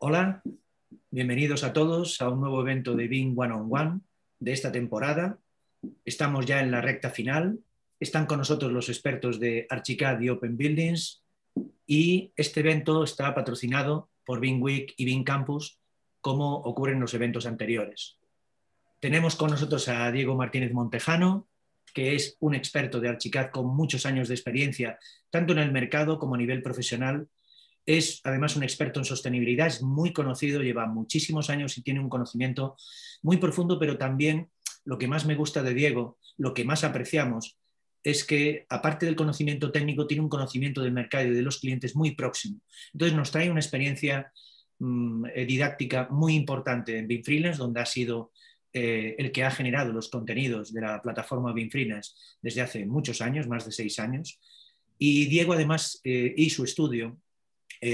Hola, bienvenidos a todos a un nuevo evento de Bing One on One de esta temporada. Estamos ya en la recta final. Están con nosotros los expertos de Archicad y Open Buildings y este evento está patrocinado por Bing Week y Bing Campus como ocurre en los eventos anteriores. Tenemos con nosotros a Diego Martínez Montejano, que es un experto de Archicad con muchos años de experiencia, tanto en el mercado como a nivel profesional. Es además un experto en sostenibilidad, es muy conocido, lleva muchísimos años y tiene un conocimiento muy profundo, pero también lo que más me gusta de Diego, lo que más apreciamos, es que aparte del conocimiento técnico, tiene un conocimiento del mercado y de los clientes muy próximo. Entonces nos trae una experiencia mm, eh, didáctica muy importante en BIM donde ha sido eh, el que ha generado los contenidos de la plataforma BIM desde hace muchos años, más de seis años. Y Diego, además, eh, y su estudio,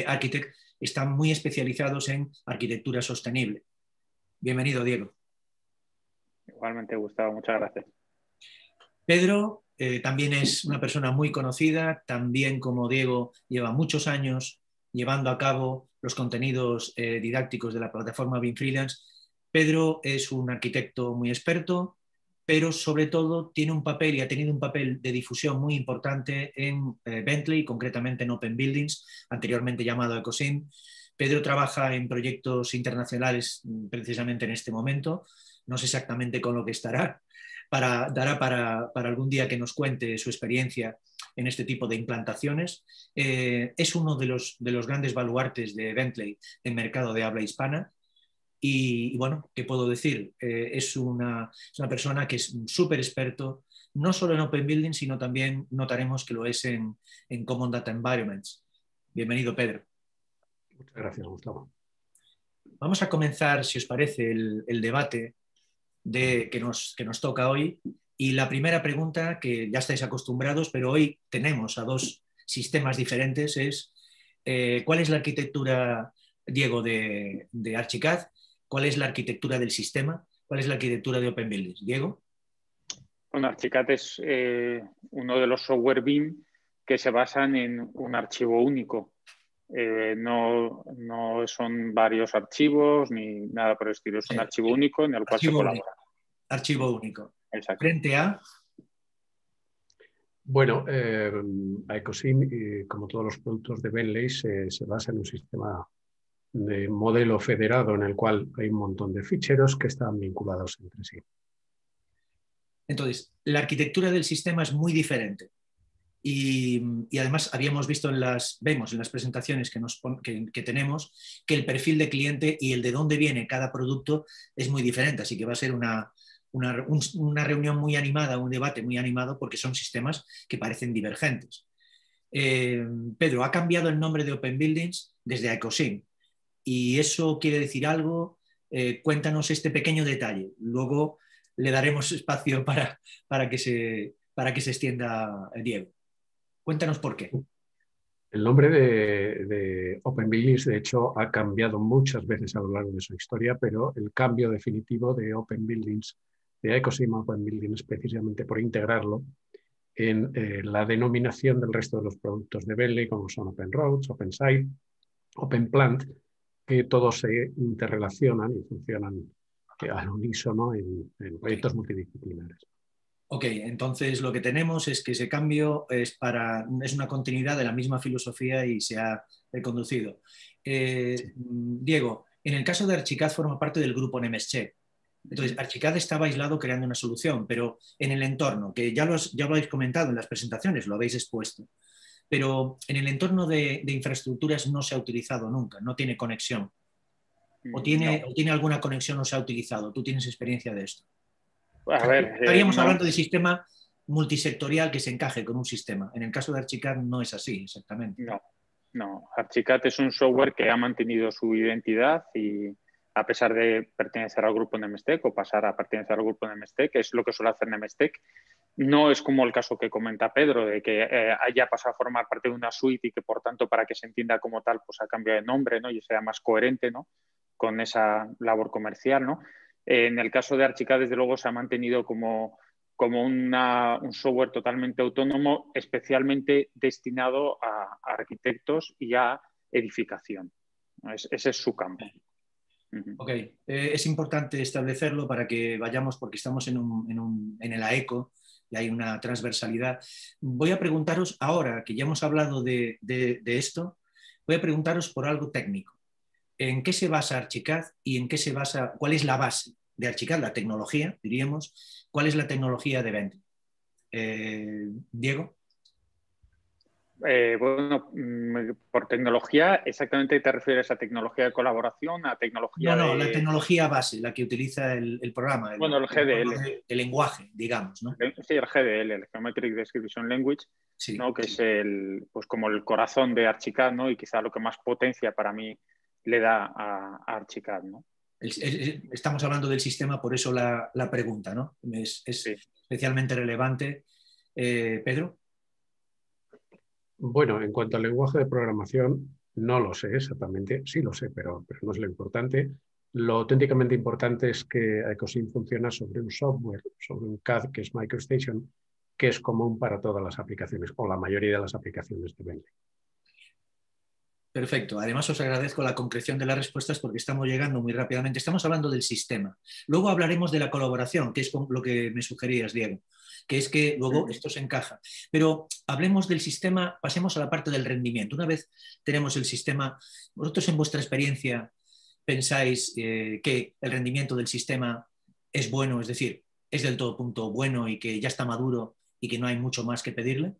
Architect, están muy especializados en arquitectura sostenible. Bienvenido, Diego. Igualmente, Gustavo, muchas gracias. Pedro eh, también es una persona muy conocida, también como Diego lleva muchos años llevando a cabo los contenidos eh, didácticos de la plataforma BIM Freelance. Pedro es un arquitecto muy experto, pero sobre todo tiene un papel y ha tenido un papel de difusión muy importante en eh, Bentley, concretamente en Open Buildings, anteriormente llamado Ecosim. Pedro trabaja en proyectos internacionales mm, precisamente en este momento. No sé exactamente con lo que estará, dará para, algún día que nos cuente su experiencia en este tipo de implantaciones. Eh, es uno de los, de los grandes baluartes de Bentley en mercado de habla hispana. Y, bueno, ¿qué puedo decir? Eh, es, una, persona que es súper experto, no solo en Open Building, sino también notaremos que lo es en, en Common Data Environments. Bienvenido, Pedro. Muchas gracias, Gustavo. Vamos a comenzar, si os parece, el, el debate de, que, nos, que nos toca hoy. Y la primera pregunta, que ya estáis acostumbrados, pero hoy tenemos a dos sistemas diferentes, es eh, ¿cuál es la arquitectura, Diego, de, de Archicad? ¿Cuál es la arquitectura del sistema? ¿Cuál es la arquitectura de Open Buildings? Diego. Bueno, Archicad es eh, uno de los software BIM que se basan en un archivo único. Eh, no, no, son varios archivos ni nada por el estilo, es un archivo único en el cual se colabora. Archivo único. Frente a. Bueno, eh, Ecosim, como todos los productos de Bentley, se, se, basa en un sistema de modelo federado en el cual hay un montón de ficheros que están vinculados entre sí. Entonces, la arquitectura del sistema es muy diferente. Y, además habíamos visto en las, vemos en las presentaciones que, nos, que, tenemos que el perfil de cliente y el de dónde viene cada producto es muy diferente, así que va a ser una, una, reunión muy animada, un debate muy animado porque son sistemas que parecen divergentes. Eh, Pedro, ha cambiado el nombre de Open Buildings desde Ecosim y eso quiere decir algo. Eh, cuéntanos este pequeño detalle. Luego le daremos espacio para, para, que, se, para que se extienda Diego. Cuéntanos por qué. El nombre de, Open Buildings, de hecho, ha cambiado muchas veces a lo largo de su historia, pero el cambio definitivo de Open Buildings, de Ecosystem Open Buildings, precisamente por integrarlo en eh, la denominación del resto de los productos de Bentley, como son Open Roads, Open Site, Open Plant, que todos se interrelacionan y funcionan al unísono en proyectos multidisciplinares. Ok, entonces lo que tenemos es que ese cambio es, para, es una continuidad de la misma filosofía y se ha reconducido. Eh, Diego, en el caso de Archicad forma parte del grupo Nemesche. Entonces, Archicad estaba aislado creando una solución, pero en el entorno, que ya, ya lo habéis comentado en las presentaciones, lo habéis expuesto, pero en el entorno de, infraestructuras no se ha utilizado nunca, no tiene conexión. O tiene, o tiene alguna conexión o se ha utilizado. ¿Tú tienes experiencia de esto? Estaríamos eh, hablando de sistema multisectorial que se encaje con un sistema. En el caso de Archicad no es así, exactamente. No, no. Archicad es un software que ha mantenido su identidad y a pesar de pertenecer al grupo Nemestec o pasar a pertenecer al grupo Nemestec, es lo que suele hacer Nemestec, no es como el caso que comenta Pedro, de que eh, haya pasado a formar parte de una suite y que por tanto para que se entienda como tal pues ha cambiado de nombre ¿no? y sea más coherente ¿no? con esa labor comercial. ¿no? en el caso de Archicad, desde luego, se ha mantenido como, un software totalmente autónomo, especialmente destinado a, arquitectos y a edificación. ese es su campo. Ok, eh, es importante establecerlo para que vayamos, porque estamos en, el AECO y hay una transversalidad. Voy a preguntaros ahora, que ya hemos hablado de, esto, voy a preguntaros por algo técnico. ¿En qué se basa Archicad y en qué se basa, cuál es la base de Archicad, la tecnología, diríamos, cuál es la tecnología de Bentley? Eh, Diego. Eh, bueno, mm, por tecnología, ¿exactamente te refieres a tecnología de colaboración, a tecnología No, no, la tecnología base, la que utiliza el, programa. El, bueno, el GDL. El, lenguaje, digamos, ¿no? Sí, el GDL, el Geometric Description Language, ¿no? que es el, pues como el corazón de Archicad, ¿no? Y quizá lo que más potencia para mí le da a, Archicad, ¿no? estamos hablando del sistema, por eso la, pregunta, ¿no? Es, especialmente relevante. Eh, Pedro. Bueno, en cuanto al lenguaje de programación, no lo sé exactamente, sí lo sé, pero, no es lo importante. Lo auténticamente importante es que Ecosim funciona sobre un software, sobre un CAD que es MicroStation, que es común para todas las aplicaciones o la mayoría de las aplicaciones de Bentley. Perfecto. Además, os agradezco la concreción de las respuestas porque estamos llegando muy rápidamente. Estamos hablando del sistema. Luego hablaremos de la colaboración, que es lo que me sugerías, Diego, que es que luego esto se encaja. Pero hablemos del sistema, pasemos a la parte del rendimiento. Una vez tenemos el sistema, vosotros en vuestra experiencia pensáis eh, que el rendimiento del sistema es bueno, es decir, es del todo punto bueno y que ya está maduro y que no hay mucho más que pedirle.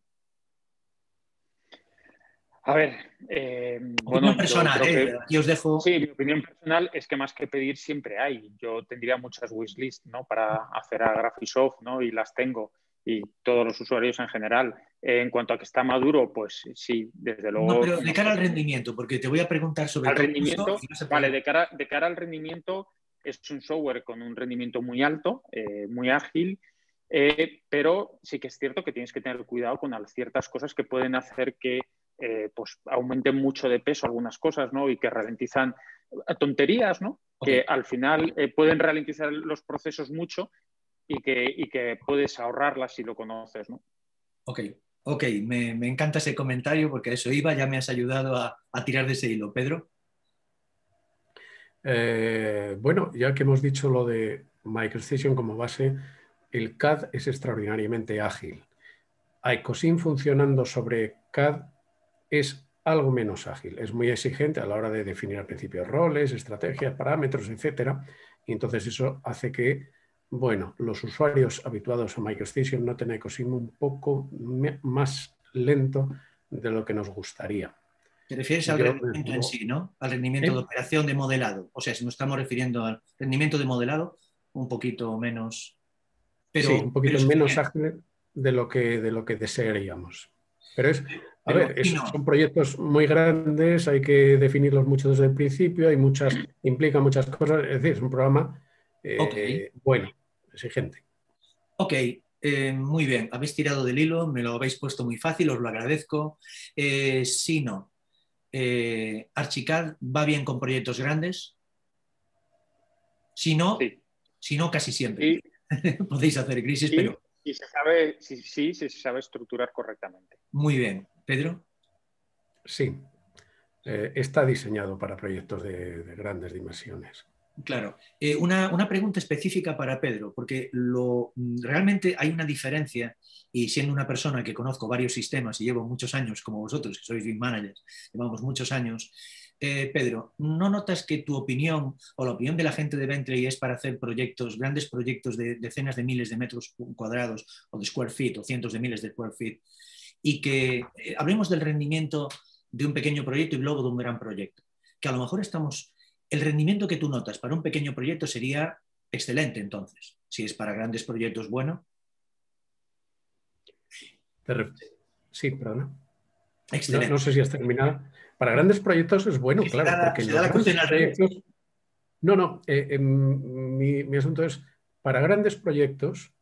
A ver, eh, bueno, personal, eh, os dejo. Sí, mi opinión personal es que más que pedir siempre hay. Yo tendría muchas wishlists, ¿no? Para hacer a Graphisoft, ¿no? Y las tengo y todos los usuarios en general. en cuanto a que está maduro, pues sí, desde luego. No, pero de cara al rendimiento, porque te voy a preguntar sobre el rendimiento. vale, de cara, de cara al rendimiento es un software con un rendimiento muy alto, eh, muy ágil. Eh, pero sí que es cierto que tienes que tener cuidado con ciertas cosas que pueden hacer que eh, pues aumenten mucho de peso algunas cosas, ¿no? Y que ralentizan eh, tonterías, ¿no? Que al final eh, pueden ralentizar los procesos mucho y que, que puedes ahorrarlas si lo conoces, ¿no? Ok, ok, me, encanta ese comentario porque eso iba, ya me has ayudado a, tirar de ese hilo. Pedro. bueno, ya que hemos dicho lo de MicroStation como base, el CAD es extraordinariamente ágil. ICOSIM funcionando sobre CAD es algo menos ágil, es muy exigente a la hora de definir al principio roles, estrategias, parámetros, etcétera. Y entonces eso hace que, bueno, los usuarios habituados a MicroStation noten Ecosim un poco más lento de lo que nos gustaría. Te refieres al rendimiento en sí, ¿no? Al rendimiento de operación de modelado. O sea, si nos estamos refiriendo al rendimiento de modelado, un poquito menos. Pero, sí, un poquito menos ágil de lo que, de lo que desearíamos. Pero es, a ver, son proyectos muy grandes, hay que definirlos mucho desde el principio, hay muchas, implica muchas cosas, es decir, es un programa eh, bueno, exigente. Ok, eh, muy bien, habéis tirado del hilo, me lo habéis puesto muy fácil, os lo agradezco. Eh, si no, Archicad va bien con proyectos grandes. Si no, si no casi siempre. Podéis hacer crisis, pero... Y se sabe, sí, sí, se sabe estructurar correctamente. Muy bien. Pedro. Sí, eh, está diseñado para proyectos de, grandes dimensiones. Claro. Eh, una, pregunta específica para Pedro, porque lo, realmente hay una diferencia, y siendo una persona que conozco varios sistemas y llevo muchos años, como vosotros, que sois BIM managers, llevamos muchos años, eh, Pedro, ¿no notas que tu opinión o la opinión de la gente de Bentley es para hacer proyectos, grandes proyectos de decenas de miles de metros cuadrados o de square feet o cientos de miles de square feet, y que eh, hablemos del rendimiento de un pequeño proyecto y luego de un gran proyecto. Que a lo mejor estamos, el rendimiento que tú notas para un pequeño proyecto sería excelente entonces, si es para grandes proyectos bueno. Sí, perdona. Excelente. No, sé si has terminado. Para grandes proyectos es bueno, claro. porque No, no. Eh, em, mi asunto es, para grandes proyectos,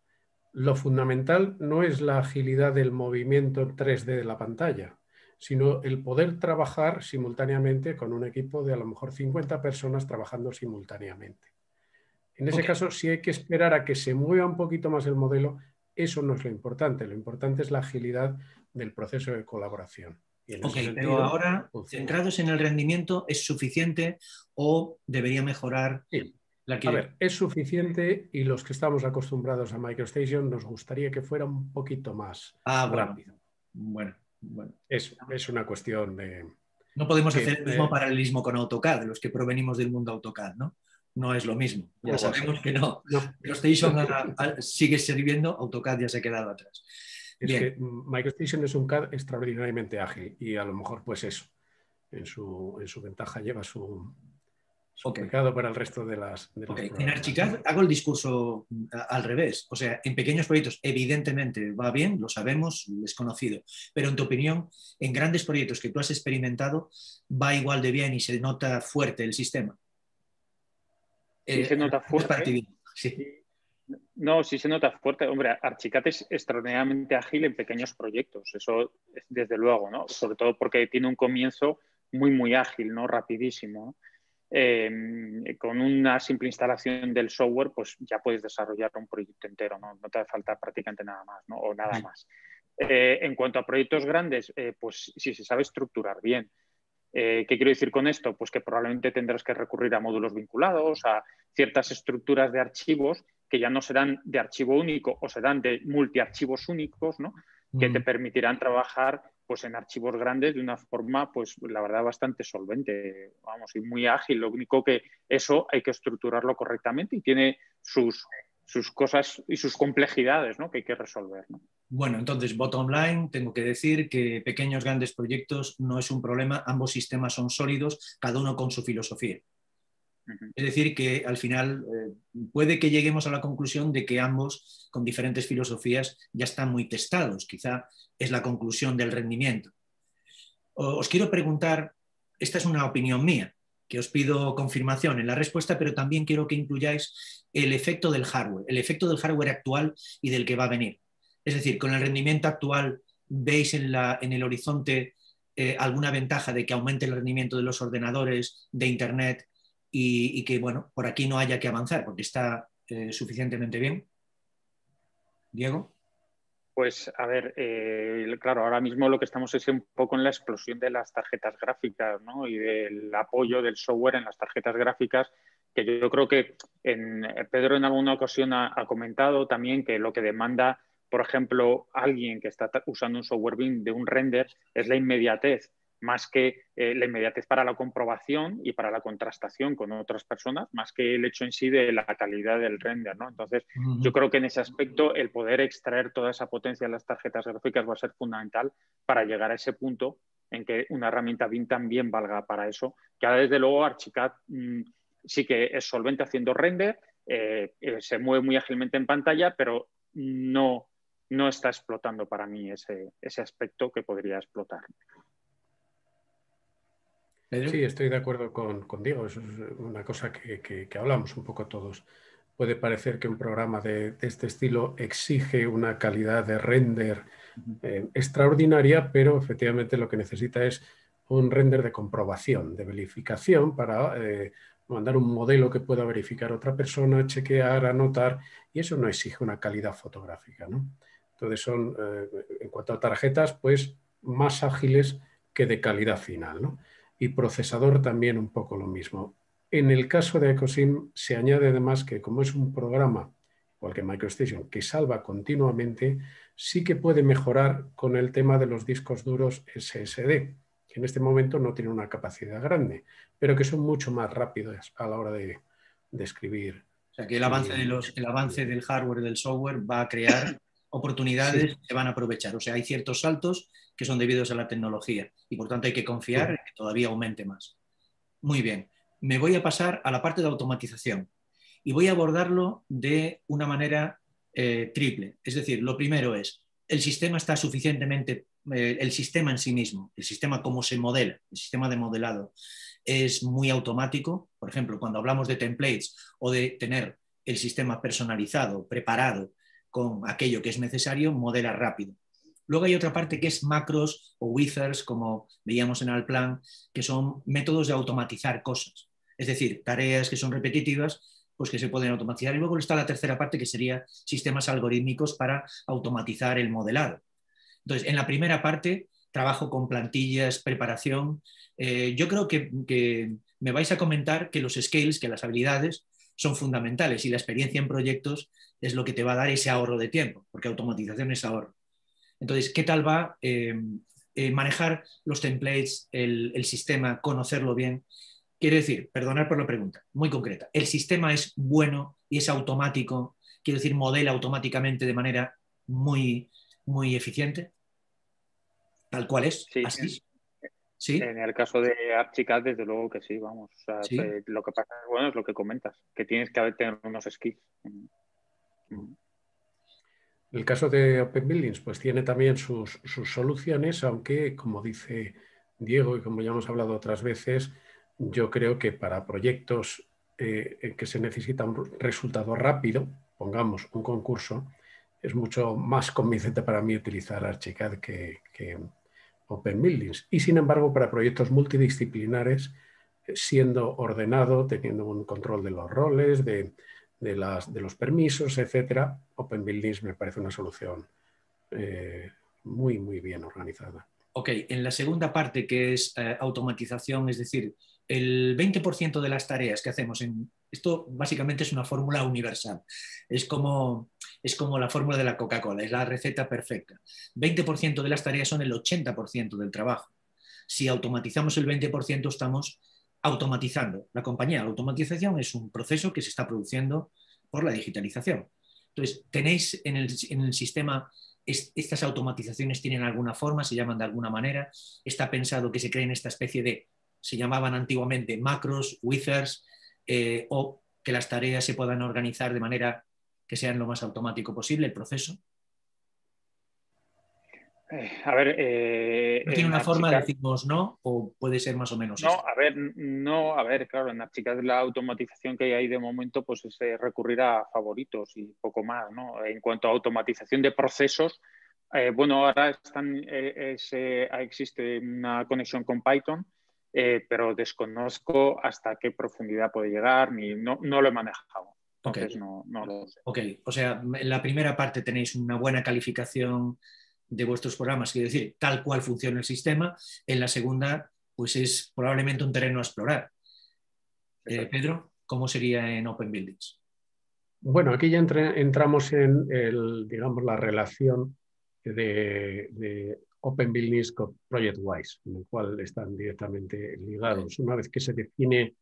lo fundamental no es la agilidad del movimiento 3D de la pantalla, sino el poder trabajar simultáneamente con un equipo de a lo mejor 50 personas trabajando simultáneamente. En ese caso, si hay que esperar a que se mueva un poquito más el modelo, eso no es lo importante. Lo importante es la agilidad del proceso de colaboración. ok, pero ahora, centrados en el rendimiento, ¿es suficiente o debería mejorar? La a ver, es suficiente y los que estamos acostumbrados a MicroStation nos gustaría que fuera un poquito más ah, rápido. Bueno, bueno. Es, es una cuestión de... No podemos hacer el mismo paralelismo con AutoCAD, los que provenimos del mundo AutoCAD, ¿no? No es lo mismo. Ya sabemos que no. MicroStation sigue sirviendo, AutoCAD ya se ha quedado atrás. Es que MicroStation es un CAD extraordinariamente ágil y a lo mejor pues eso, en su, en su ventaja lleva su, pecado para el resto de las... en Archicad hago el discurso mm, al revés. O sea, en pequeños proyectos evidentemente va bien, lo sabemos, es conocido. Pero en tu opinión, en grandes proyectos que tú has experimentado, va igual de bien y se nota fuerte el sistema. Sí, se nota eh, fuerte. Sí. No, sí se nota fuerte. Hombre, Archicad es extraordinariamente ágil en pequeños proyectos, eso desde luego, ¿no? Sobre todo porque tiene un comienzo muy, muy ágil, ¿no? Rapidísimo. Em, con una simple instalación del software, pues ya puedes desarrollar un proyecto entero, ¿no? No te hace falta prácticamente nada más, ¿no? O nada más. Eh, en cuanto a proyectos grandes, eh, pues si se sabe estructurar bien. Eh, ¿Qué quiero decir con esto? Pues que probablemente tendrás que recurrir a módulos vinculados, a ciertas estructuras de archivos que ya no serán de archivo único o serán de multiarchivos únicos, ¿no? que te mm. permitirán trabajar pues, en archivos grandes de una forma, pues la verdad, bastante solvente, vamos, y muy ágil. Lo único que eso hay que estructurarlo correctamente y tiene sus, sus cosas y sus complejidades ¿no? que hay que resolver. Bueno, entonces, bottom line, tengo que decir que pequeños, grandes proyectos no es un problema, ambos sistemas son sólidos, cada uno con su filosofía. Es decir, que al final eh, puede que lleguemos a la conclusión de que ambos, con diferentes filosofías, ya están muy testados. Quizá es la conclusión del rendimiento. Os quiero preguntar, esta es una opinión mía, que os pido confirmación en la respuesta, pero también quiero que incluyáis el efecto del hardware, el efecto del hardware actual y del que va a venir. Es decir, con el rendimiento actual, ¿veis en, el horizonte eh, alguna ventaja de que aumente el rendimiento de los ordenadores, de Internet, y, que, bueno, por aquí no haya que avanzar porque está eh, suficientemente bien. Diego. Pues a ver, eh, claro, ahora mismo lo que estamos es un poco en la explosión de las tarjetas gráficas ¿no? y del apoyo del software en las tarjetas gráficas, que yo, creo que en, Pedro en alguna ocasión ha, comentado también que lo que demanda, por ejemplo, alguien que está usando un software BIM de un render es la inmediatez más que eh, la inmediatez para la comprobación y para la contrastación con otras personas, más que el hecho en sí de la calidad del render. ¿no? Entonces, yo creo que en ese aspecto el poder extraer toda esa potencia de las tarjetas gráficas va a ser fundamental para llegar a ese punto en que una herramienta BIM también valga para eso. Que desde luego Archicad mm, sí que es solvente haciendo render, eh, eh, se mueve muy ágilmente en pantalla, pero no, no está explotando para mí ese, ese aspecto que podría explotar. Sí, estoy de acuerdo con, Diego. Eso es una cosa que, hablamos un poco todos. Puede parecer que un programa de, este estilo exige una calidad de render eh, extraordinaria, pero efectivamente lo que necesita es un render de comprobación, de verificación para eh, mandar un modelo que pueda verificar otra persona, chequear, anotar, y eso no exige una calidad fotográfica. Entonces son, eh, en cuanto a tarjetas, pues más ágiles que de calidad final. ¿no? Y procesador también un poco lo mismo. En el caso de EcoSim se añade además que como es un programa, igual que MicroStation, que salva continuamente, sí que puede mejorar con el tema de los discos duros SSD, que en este momento no tienen una capacidad grande, pero que son mucho más rápidos a la hora de, escribir. O sea que el avance, de los, el avance del hardware y del software va a crear oportunidades que van a aprovechar. O sea, hay ciertos saltos que son debidos a la tecnología y por tanto hay que confiar en que todavía aumente más. Muy bien, me voy a pasar a la parte de automatización y voy a abordarlo de una manera eh, triple. Es decir, lo primero es, el sistema está suficientemente, eh, el sistema en sí mismo, el sistema como se modela, el sistema de modelado, es muy automático. Por ejemplo, cuando hablamos de templates o de tener el sistema personalizado, preparado con aquello que es necesario, modela rápido. Luego hay otra parte que es macros o wizards, como veíamos en el plan, que son métodos de automatizar cosas. Es decir, tareas que son repetitivas, pues que se pueden automatizar. Y luego está la tercera parte, que sería sistemas algorítmicos para automatizar el modelado. Entonces, en la primera parte, trabajo con plantillas, preparación. Eh, yo creo que, que, me vais a comentar que los skills, que las habilidades son fundamentales y la experiencia en proyectos es lo que te va a dar ese ahorro de tiempo, porque automatización es ahorro. Entonces, ¿qué tal va eh, eh, manejar los templates, el, el, sistema, conocerlo bien? Quiero decir, perdonar por la pregunta, muy concreta, ¿el sistema es bueno y es automático? Quiero decir, modela automáticamente de manera muy, muy eficiente, tal cual es, sí, así. ¿Sí? En el caso de Archicad, desde luego que sí, vamos. O sea, ¿Sí? eh, lo que pasa es, bueno, es lo que comentas, que tienes que haber tener unos skills. El caso de Open Buildings, pues tiene también sus, sus, soluciones, aunque, como dice Diego y como ya hemos hablado otras veces, yo creo que para proyectos eh, que se necesita un resultado rápido, pongamos un concurso, es mucho más convincente para mí utilizar Archicad que, que Open Buildings. Y sin embargo, para proyectos multidisciplinares, siendo ordenado, teniendo un control de los roles, de, de, las, de los permisos, etcétera, Open Buildings me parece una solución eh, muy, muy bien organizada. Ok, en la segunda parte que es eh, automatización, es decir, el 20% de las tareas que hacemos en... Esto básicamente es una fórmula universal. Es como, es como la fórmula de la Coca-Cola, es la receta perfecta. 20% de las tareas son el 80% del trabajo. Si automatizamos el 20%, estamos automatizando la compañía. La automatización es un proceso que se está produciendo por la digitalización. Entonces, tenéis en el, sistema estas automatizaciones tienen alguna forma, se llaman de alguna manera, está pensado que se creen esta especie de se llamaban antiguamente macros, wizards, eh, o que las tareas se puedan organizar de manera que sean lo más automático posible el proceso? Eh, a ver. Eh, ¿No tiene una forma de decirnos no o puede ser más o menos? No, esto? a ver, no, a ver, claro, en Archicad la automatización que hay de momento pues es eh, recurrir a favoritos y poco más, ¿no? En cuanto a automatización de procesos, eh, bueno, ahora están, es, existe una conexión con Python pero desconozco hasta qué profundidad puede llegar, ni no, no lo he manejado. Entonces okay. no, no, lo sé. Ok, o sea, en la primera parte tenéis una buena calificación de vuestros programas, quiero decir, tal cual funciona el sistema. En la segunda, pues es probablemente un terreno a explorar. Eh, Pedro, ¿cómo sería en Open Buildings? Bueno, aquí ya entre, entramos en el, digamos, la relación de, de Open Buildings con ProjectWise, en el cual están directamente ligados. Una vez que se define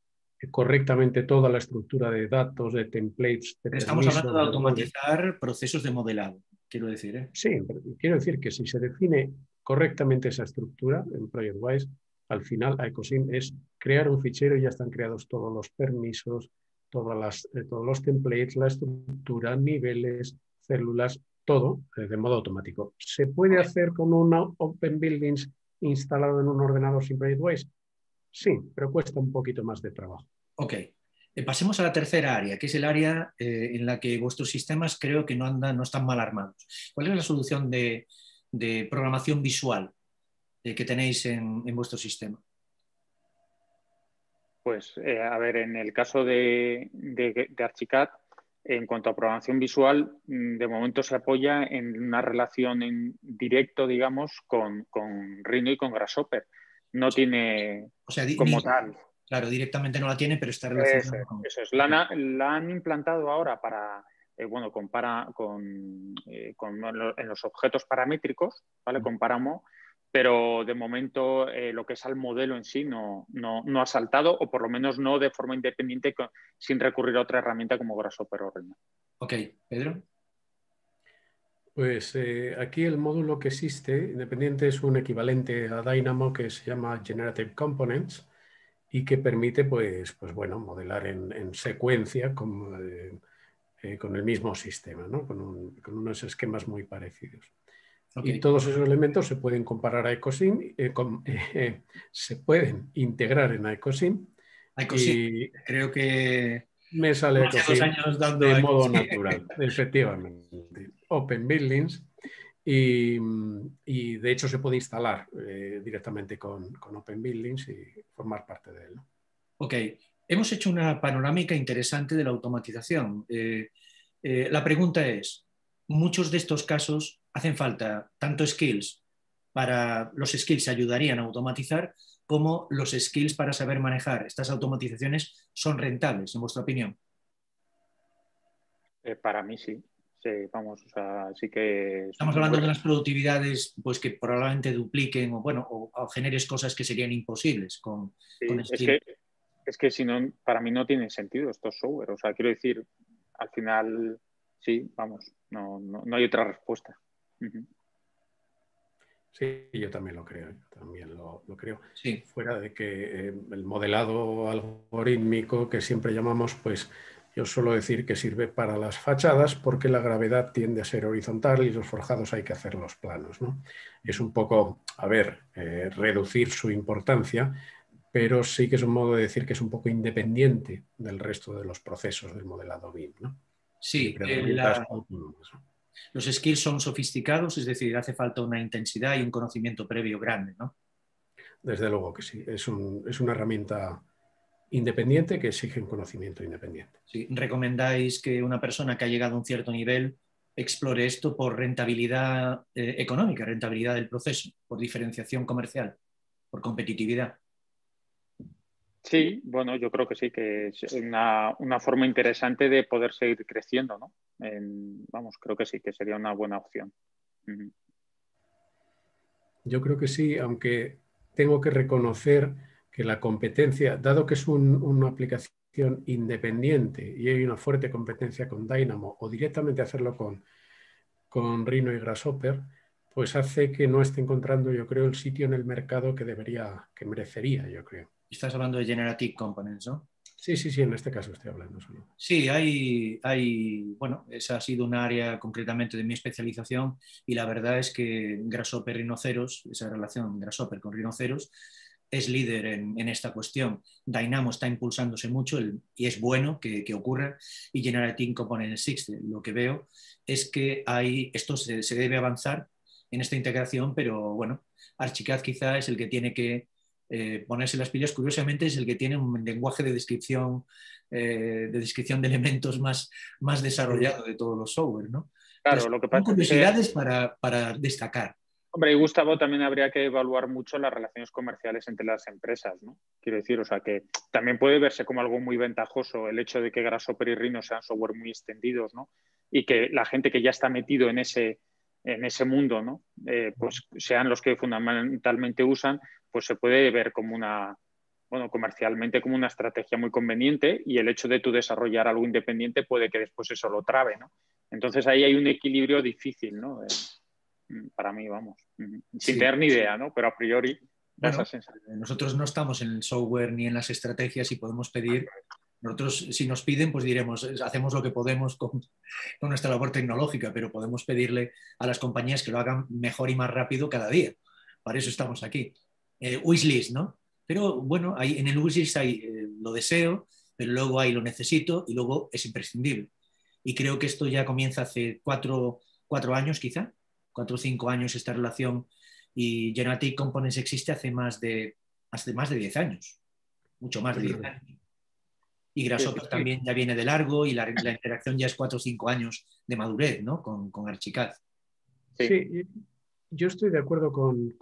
correctamente toda la estructura de datos, de templates. De Estamos permisos, hablando de automatizar de... procesos de modelado, quiero decir. ¿eh? Sí, quiero decir que si se define correctamente esa estructura en ProjectWise, al final ICOSIM es crear un fichero y ya están creados todos los permisos, todas las, eh, todos los templates, la estructura, niveles, células, todo eh, de modo automático. ¿Se puede hacer con una Open Buildings instalado en un ordenador sin ProjectWise? Sí, pero cuesta un poquito más de trabajo. Ok. Eh, pasemos a la tercera área, que es el área eh, en la que vuestros sistemas creo que no, andan, no están mal armados. ¿Cuál es la solución de, de programación visual eh, que tenéis en, en, vuestro sistema? Pues, eh, a ver, en el caso de, de, de Archicad, en cuanto a programación visual, mm, de momento se apoya en una relación en directo, digamos, con, con Rhino y con Grasshopper. No tiene o sea, como tal. Claro, directamente no la tiene, pero está relacionada eso, con... Eso es. La, la, han implantado ahora para, eh, bueno, compara con, eh, con, en los objetos paramétricos, ¿vale? Con Paramo, pero de momento eh, lo que es al modelo en sí no, no, no, ha saltado, o por lo menos no de forma independiente, con, sin recurrir a otra herramienta como Grasshopper o Rhino. Ok, Pedro. Pues eh, aquí el módulo que existe, independiente, es un equivalente a Dynamo que se llama Generative Components y que permite, pues, pues bueno, modelar en, en secuencia con, eh, eh, con, el mismo sistema, ¿no? con, un, con unos esquemas muy parecidos. Okay. Y todos esos elementos se pueden comparar a EcoSim, con, se pueden integrar en EcoSim. EcoSim, y creo que me sale años dando de modo natural, efectivamente. Open Buildings y, y, de hecho se puede instalar eh, directamente con, con, Open Buildings y formar parte de él. Ok, hemos hecho una panorámica interesante de la automatización. Eh, la pregunta es, muchos de estos casos hacen falta tanto skills para los skills ayudarían a automatizar, como los skills para saber manejar estas automatizaciones son rentables, en vuestra opinión. Eh, para mí sí. Sí, vamos, o sea, sí que... Estamos hablando de las productividades pues, que probablemente dupliquen o, bueno, o, generes cosas que serían imposibles con, es, que, es que si no, para mí no tiene sentido estos software. O sea, quiero decir, al final, sí, vamos, no, no, hay otra respuesta. Sí, yo también lo creo, también lo, creo. Sí. Fuera de que eh, el modelado algorítmico que siempre llamamos, pues yo suelo decir que sirve para las fachadas porque la gravedad tiende a ser horizontal y los forjados hay que hacerlos planos. ¿no? Es un poco, a ver, eh, reducir su importancia, pero sí que es un modo de decir que es un poco independiente del resto de los procesos del modelado BIM. ¿no? Sí, los skills son sofisticados, es decir, hace falta una intensidad y un conocimiento previo grande, ¿no? Desde luego que sí, es, es una herramienta independiente que exige un conocimiento independiente. Sí. ¿Recomendáis que una persona que ha llegado a un cierto nivel explore esto por rentabilidad eh, económica, rentabilidad del proceso, por diferenciación comercial, por competitividad? Sí, bueno, yo creo que sí, que es una, forma interesante de poder seguir creciendo, ¿no? Vamos, creo que sí, que sería una buena opción. Yo creo que sí, aunque tengo que reconocer que la competencia, dado que es una aplicación independiente y hay una fuerte competencia con Dynamo o directamente hacerlo con, con Rhino y Grasshopper, pues hace que no esté encontrando, yo creo, el sitio en el mercado que debería, que merecería, yo creo. Estás hablando de Generative Components, ¿no? Sí, sí, sí, en este caso estoy hablando solo. Sí, hay, hay, bueno, esa ha sido un área concretamente de mi especialización y la verdad es que Grasshopper Rinoceros, esa relación Grasshopper con Rinoceros, es líder en, esta cuestión. Dynamo está impulsándose mucho y es bueno que, ocurra y Generative Components existe. Lo que veo es que hay, esto se, debe avanzar en esta integración, pero bueno, Archicad quizá es el que tiene que eh, ponerse las pilas. Curiosamente es el que tiene un lenguaje de descripción, eh, de, descripción de elementos más, más desarrollado de todos los software. ¿no? Claro, lo que pasa curiosidades para, para destacar. Hombre, y Gustavo también habría que evaluar mucho las relaciones comerciales entre las empresas, ¿no? Quiero decir, o sea, que también puede verse como algo muy ventajoso el hecho de que Grasshopper y Rhino sean software muy extendidos, ¿no? Y que la gente que ya está metido en ese, en ese mundo, ¿no? Eh, pues sean los que fundamentalmente usan, pues se puede ver como una, bueno, comercialmente como una estrategia muy conveniente y el hecho de tú desarrollar algo independiente puede que después eso lo trabe, ¿no? Entonces ahí hay un equilibrio difícil, ¿no? Mm, para mí, vamos, mm, sin tener ni idea, ¿no? Pero a priori, nosotros no estamos en el software ni en las estrategias y podemos pedir, nosotros si nos piden, pues diremos, hacemos lo que podemos con, nuestra labor tecnológica, pero podemos pedirle a las compañías que lo hagan mejor y más rápido cada día. Para eso estamos aquí. Eh, wishlist, ¿no? Pero bueno, hay, en el wishlist hay eh, lo deseo, pero luego hay lo necesito y luego es imprescindible. Y creo que esto ya comienza hace cuatro, cuatro años quizá, cuatro o cinco años esta relación y Genetic Components existe hace más de, hace más de 10 años, mucho más de 10 años. Y Grasshopper también ya viene de largo y la, interacción ya es cuatro o cinco años de madurez ¿no? con, con Archicad. Sí. Yo estoy de acuerdo con,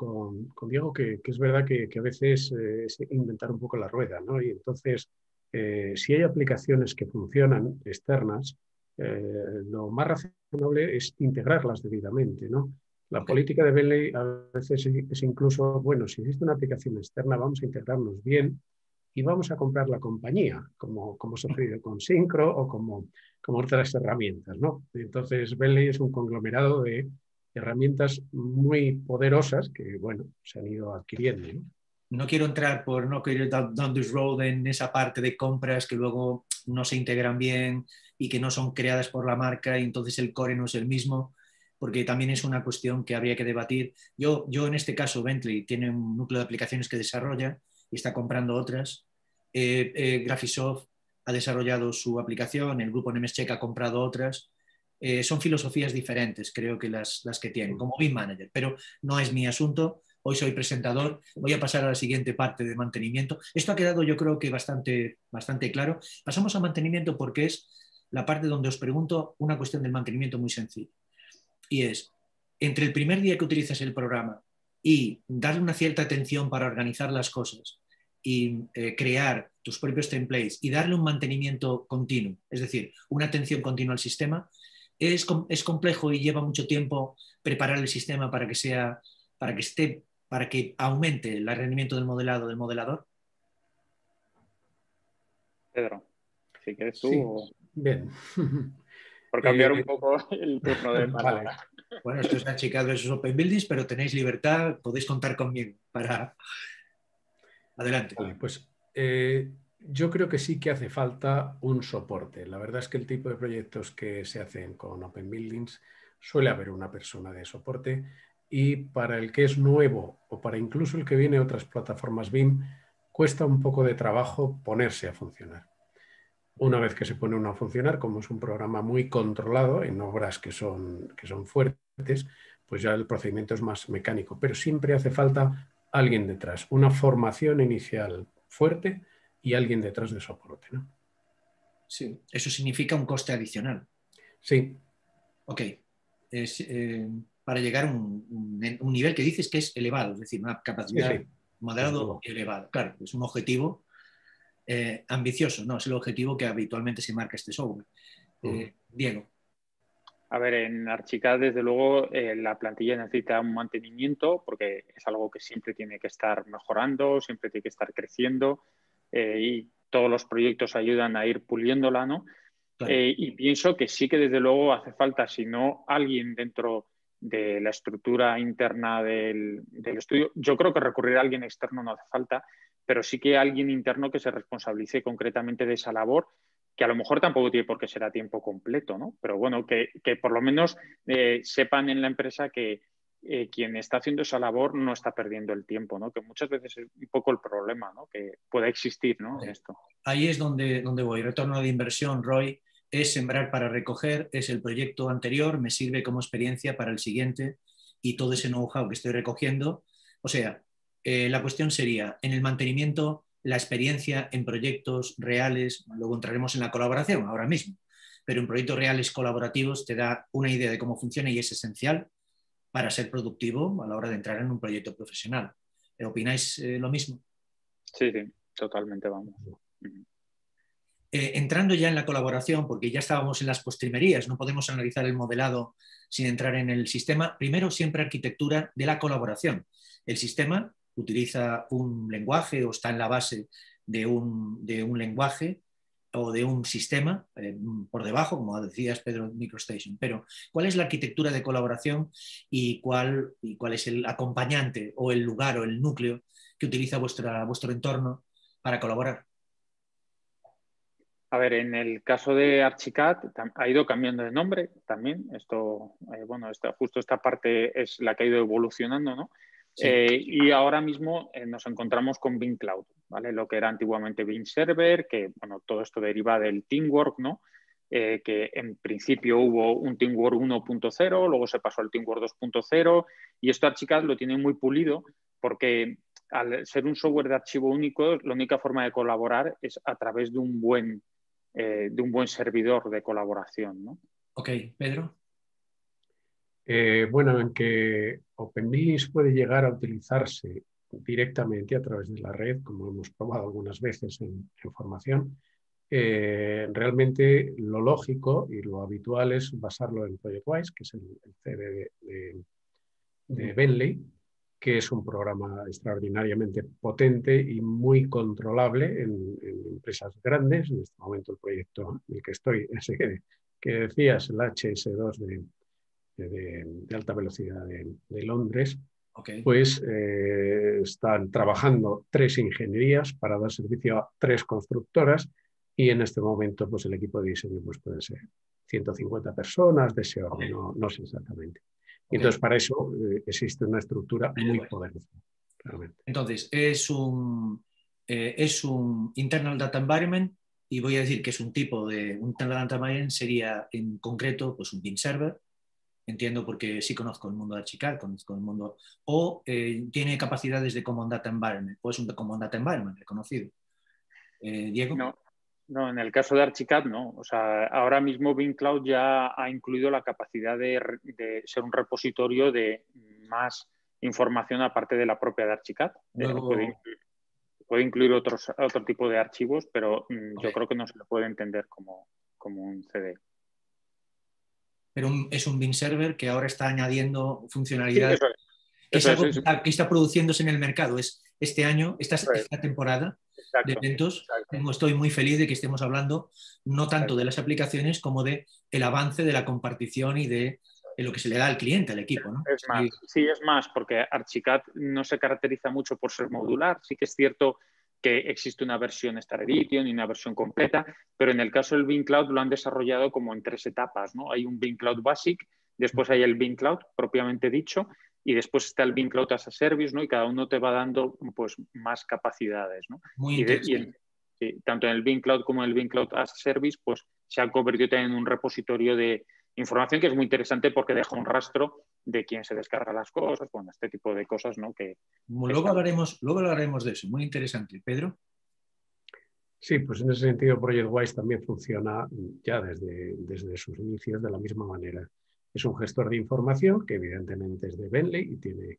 Diego que, es verdad que, a veces eh, es inventar un poco la rueda, ¿no? Y entonces, eh, si hay aplicaciones que funcionan externas, eh, lo más razonable es integrarlas debidamente. ¿no? La política de Bentley a veces es incluso, bueno, si existe una aplicación externa, vamos a integrarnos bien y vamos a comprar la compañía, como, como sucedido con Syncro o como, como otras herramientas. ¿no? Entonces, Bentley es un conglomerado de herramientas muy poderosas que, bueno, se han ido adquiriendo. ¿no? quiero entrar por no quiero down this road en esa parte de compras que luego no se integran bien y que no son creadas por la marca y entonces el core no es el mismo, porque también es una cuestión que habría que debatir. Yo, yo en este caso, Bentley tiene un núcleo de aplicaciones que desarrolla y está comprando otras. Eh, eh, Graphisoft ha desarrollado su aplicación, el grupo Nemescheck ha comprado otras. Eh, son filosofías diferentes, creo que las, las que tienen, como BIM Manager, pero no es mi asunto. Hoy soy presentador, voy a pasar a la siguiente parte de mantenimiento. Esto ha quedado yo creo que bastante, bastante claro. Pasamos a mantenimiento porque es la parte donde os pregunto una cuestión del mantenimiento muy sencilla. Y es, entre el primer día que utilizas el programa y darle una cierta atención para organizar las cosas y eh, crear tus propios templates y darle un mantenimiento continuo, es decir, una atención continua al sistema, es, es complejo y lleva mucho tiempo preparar el sistema para que sea, para que esté, para que aumente el rendimiento del modelado del modelador. Pedro, si quieres tú. Bien. Por cambiar un eh, poco el turno de palabra. Bueno, esto es achicado esos Open Buildings, pero tenéis libertad, podéis contar conmigo para... Adelante. pues eh, yo creo que sí que hace falta un soporte. La verdad es que el tipo de proyectos que se hacen con Open Buildings suele haber una persona de soporte y para el que es nuevo o para incluso el que viene de otras plataformas BIM, cuesta un poco de trabajo ponerse a funcionar. Una vez que se pone uno a funcionar, como es un programa muy controlado en obras que son, que son fuertes, pues ya el procedimiento es más mecánico, pero siempre hace falta alguien detrás, una formación inicial fuerte y alguien detrás de soporte. ¿no? Sí, eso significa un coste adicional. Sí. Ok. Eh, para llegar a un, nivel que dices que es elevado, es decir, una capacidad moderado elevada. Claro, es un objetivo eh, ambicioso, no, es el objetivo que habitualmente se marca este software. Eh, Diego. A ver, en Archicad, desde luego, eh, la plantilla necesita un mantenimiento porque es algo que siempre tiene que estar mejorando, siempre tiene que estar creciendo y todos los proyectos ayudan a ir puliéndola, ¿no? y pienso que sí que desde luego hace falta, si no alguien dentro de la estructura interna del, del, estudio, yo creo que recurrir a alguien externo no hace falta, pero sí que alguien interno que se responsabilice concretamente de esa labor, que a lo mejor tampoco tiene por qué ser a tiempo completo, ¿no? Pero bueno, que, por lo menos eh, sepan en la empresa que eh, quien está haciendo esa labor no está perdiendo el tiempo, ¿no? Que muchas veces es un poco el problema, ¿no? Que pueda existir, ¿no? Esto. Ahí es donde, donde voy. Retorno de inversión, Roy, es sembrar para recoger, es el proyecto anterior, me sirve como experiencia para el siguiente y todo ese know-how que estoy recogiendo. O sea, eh, la cuestión sería, en el mantenimiento, la experiencia en proyectos reales, luego entraremos en la colaboración ahora mismo, pero en proyectos reales colaborativos te da una idea de cómo funciona y es esencial para ser productivo a la hora de entrar en un proyecto profesional. ¿Opináis eh, lo mismo? Sí, sí, totalmente vamos. Eh, entrando ya en la colaboración, porque ya estábamos en las postrimerías, no podemos analizar el modelado sin entrar en el sistema, primero siempre arquitectura de la colaboración. El sistema utiliza un lenguaje o está en la base de un, lenguaje o de un sistema eh, por debajo, como decías Pedro, MicroStation. Pero, ¿cuál es la arquitectura de colaboración y cuál, y cuál es el acompañante o el lugar o el núcleo que utiliza vuestra, vuestro entorno para colaborar? A ver, en el caso de Archicad ha ido cambiando de nombre también. Esto, eh, bueno, justo esta parte es la que ha ido evolucionando, ¿no? Eh, y ahora mismo eh, nos encontramos con Bing Cloud, ¿vale? Lo que era antiguamente Bing Server, que bueno, todo esto deriva del Teamwork, ¿no? Eh, que en principio hubo un Teamwork 1.0, luego se pasó al Teamwork 2.0 y esto Archicad lo tiene muy pulido porque al ser un software de archivo único, la única forma de colaborar es a través de un buen, de un buen servidor de colaboración, ¿no? Ok, Pedro. Eh, bueno, en que OpenBiz puede llegar a utilizarse directamente a través de la red, como hemos probado algunas veces en, formación. Eh, realmente lo lógico y lo habitual es basarlo en ProjectWise, que es el, CD de, Bentley, que es un programa extraordinariamente potente y muy controlable en, empresas grandes. En este momento el proyecto en el que estoy, ese que, que decías, el HS2 de, de, alta velocidad de, Londres, pues eh, están trabajando tres ingenierías para dar servicio a tres constructoras y en este momento pues el equipo de diseño pues, puede ser 150 personas de ese orden, no, sé exactamente. Y entonces para eso eh, existe una estructura muy poderosa. Entonces es un, eh, es un internal data environment y voy a decir que es un tipo de un internal data environment sería en concreto pues un BIM server entiendo porque sí conozco el mundo de Archicad, conozco el mundo, o eh, tiene capacidades de Common Data Environment, o es un Common Data Environment reconocido. Eh, Diego. No, no, en el caso de Archicad no. O sea, ahora mismo Bing Cloud ya ha incluido la capacidad de, ser un repositorio de más información aparte de la propia de Archicad. puede, incluir, otros, otro tipo de archivos, pero mm, yo creo que no se le puede entender como, como un CD. Pero es un bin server que ahora está añadiendo funcionalidades que, está produciéndose en el mercado. Es este año, esta, esta temporada de eventos, estoy muy feliz de que estemos hablando no tanto de las aplicaciones como de el avance de la compartición y de, lo que se le da al cliente, al equipo. Es más, sí. es más, porque Archicad no se caracteriza mucho por ser modular. Sí que es cierto que existe una versión Star Edition y una versión completa, pero en el caso del Bean Cloud lo han desarrollado como en tres etapas. ¿no? Hay un Bean Cloud Basic, después hay el Bean Cloud propiamente dicho, y después está el Bean Cloud as a Service, ¿no? Y cada uno te va dando pues, más capacidades, ¿no? Muy y tanto en el Bean Cloud como en el Bean Cloud as a Service, pues se ha convertido también en un repositorio de información que es muy interesante porque deja un rastro de quién se descarga las cosas, bueno, este tipo de cosas, ¿no? Que, luego, hablaremos, luego hablaremos de eso, muy interesante. Pedro. Sí, pues en ese sentido ProjectWise también funciona ya desde, desde sus inicios de la misma manera. Es un gestor de información que evidentemente es de Bentley y tiene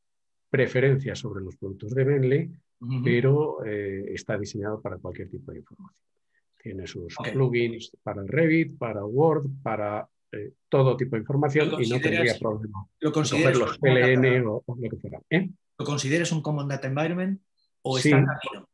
preferencias sobre los productos de Bentley, pero eh, está diseñado para cualquier tipo de información. Tiene sus plugins para el Revit, para Word, para eh, todo tipo de información y no tendría problema. ¿Lo consideras los PLN o, lo que fuera. ¿eh? ¿Lo consideras un Common Data Environment o está en camino?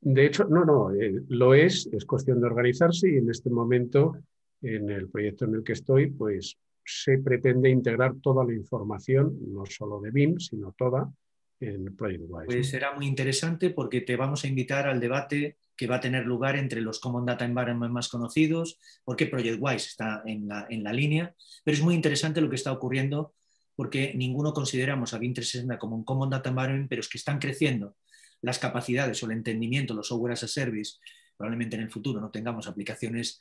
De hecho, no, no, lo es, es cuestión de organizarse y en este momento, en el proyecto en el que estoy, pues se pretende integrar toda la información, no solo de BIM, sino toda en ProjeCtWise. Pues será muy interesante porque te vamos a invitar al debate que va a tener lugar entre los Common Data Environment más conocidos, porque ProjectWise está en la, en la línea, pero es muy interesante lo que está ocurriendo porque ninguno consideramos a BIM 360 como un Common Data Environment, pero es que están creciendo las capacidades o el entendimiento, los software as a service, probablemente en el futuro no tengamos aplicaciones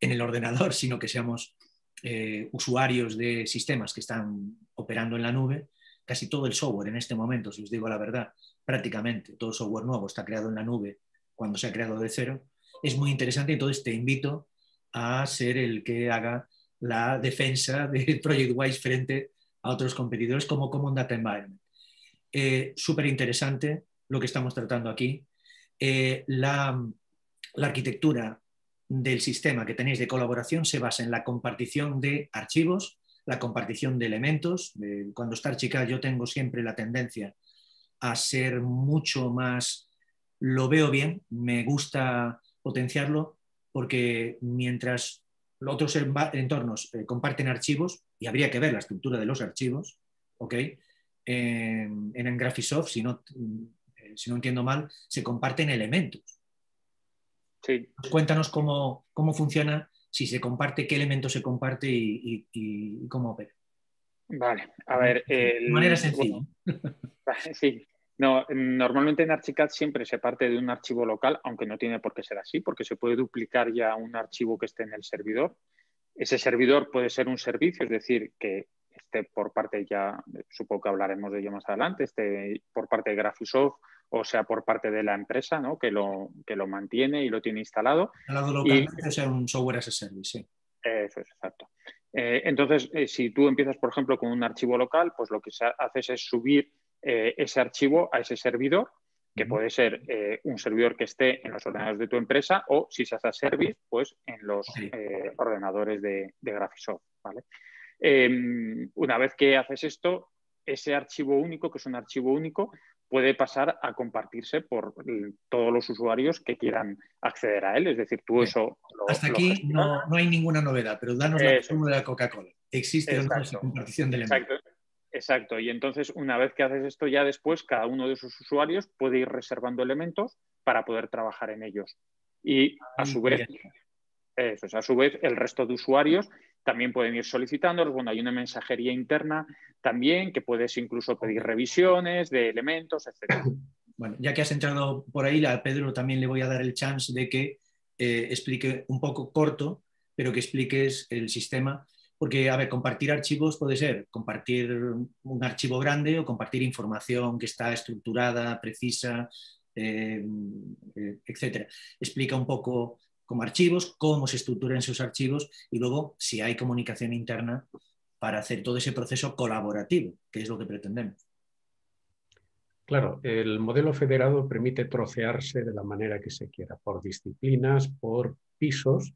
en el ordenador, sino que seamos eh, usuarios de sistemas que están operando en la nube, casi todo el software en este momento, si os digo la verdad, prácticamente todo software nuevo está creado en la nube cuando se ha creado de cero, es muy interesante. Entonces te invito a ser el que haga la defensa de ProjectWise frente a otros competidores como Common Data Environment. Eh, Súper interesante lo que estamos tratando aquí. Eh, la, arquitectura del sistema que tenéis de colaboración se basa en la compartición de archivos, la compartición de elementos. Cuando está chica yo tengo siempre la tendencia a ser mucho más, lo veo bien, me gusta potenciarlo, porque mientras otros entornos eh, comparten archivos, y habría que ver la estructura de los archivos, ¿ok? en, en Graphisoft, si no, eh, si no entiendo mal, se comparten elementos. Cuéntanos cómo, funciona, si se comparte, qué elementos se comparte y, cómo opera. Vale, a ver. De manera sencilla. sí. No, normalmente en Archicad siempre se parte de un archivo local, aunque no tiene por qué ser así, porque se puede duplicar ya un archivo que esté en el servidor. Ese servidor puede ser un servicio, es decir, que esté por parte ya, supongo que hablaremos de ello más adelante, esté por parte de Graphisoft o sea por parte de la empresa ¿no? que, lo, que lo mantiene y lo tiene instalado. Instalado localmente, sea un software as a service, sí. Eso es, exacto. Eh, entonces, eh, si tú empiezas, por ejemplo, con un archivo local, pues lo que haces es subir eh, ese archivo a ese servidor, que puede ser un servidor que esté en los ordenadores de tu empresa o, si se hace a service, pues en los ordenadores de, de Graphisoft. ¿vale? Em, una vez que haces esto, ese archivo único, que es un archivo único, puede pasar a compartirse por todos los usuarios que quieran acceder a él. Es decir, tú eso... Hasta aquí no, hay ninguna novedad, pero danos la de Coca-Cola. ¿Existe una compartición de elementos? Exacto. Exacto. Y entonces, una vez que haces esto, ya después cada uno de esos usuarios puede ir reservando elementos para poder trabajar en ellos. Y a su vez, eso es, a su vez, el resto de usuarios también pueden ir solicitándolos. Bueno, hay una mensajería interna también que puedes incluso pedir revisiones de elementos, etc. Bueno, ya que has entrado por ahí, a Pedro también le voy a dar el chance de que eh, explique un poco corto, pero que expliques el sistema. Porque, a ver, compartir archivos puede ser compartir un archivo grande o compartir información que está estructurada, precisa, eh, eh, etc. Explica un poco como archivos, cómo se estructuran esos archivos y luego si hay comunicación interna para hacer todo ese proceso colaborativo, que es lo que pretendemos. Claro, el modelo federado permite trocearse de la manera que se quiera, por disciplinas, por pisos,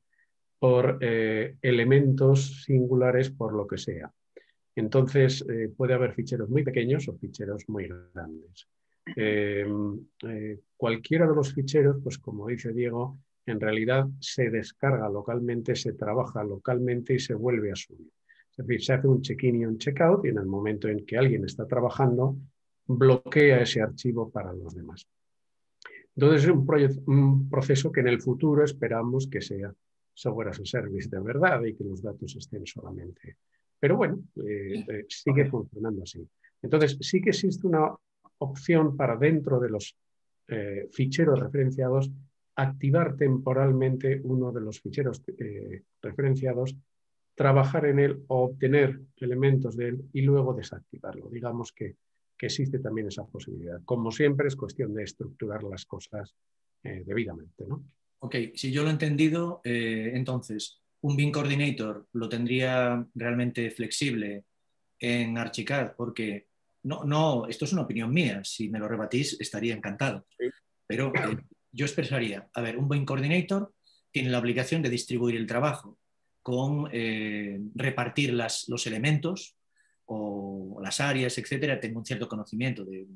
por eh, elementos singulares, por lo que sea. Entonces, eh, puede haber ficheros muy pequeños o ficheros muy grandes. Eh, cualquiera de los ficheros, pues como dice Diego, en realidad se descarga localmente, se trabaja localmente y se vuelve a subir. Es decir, se hace un check-in y un check-out y en el momento en que alguien está trabajando, bloquea ese archivo para los demás. Entonces es un, un proceso que en el futuro esperamos que sea software as a service de verdad y que los datos estén solamente. Pero bueno, eh, eh, sigue funcionando así. Entonces sí que existe una opción para dentro de los eh, ficheros referenciados activar temporalmente uno de los ficheros referenciados, trabajar en él o obtener elementos de él y luego desactivarlo. Digamos que que existe también esa posibilidad. Como siempre, es cuestión de estructurar las cosas debidamente. ¿no? Ok, si yo lo he entendido, eh, entonces, un BIM Coordinator lo tendría realmente flexible en Archicad, porque no, no, esto es una opinión mía, si me lo rebatís estaría encantado, pero eh, yo expresaría, a ver, un BIM Coordinator tiene la obligación de distribuir el trabajo con repartir las, los elementos o las áreas, etcétera, tengo un cierto conocimiento de,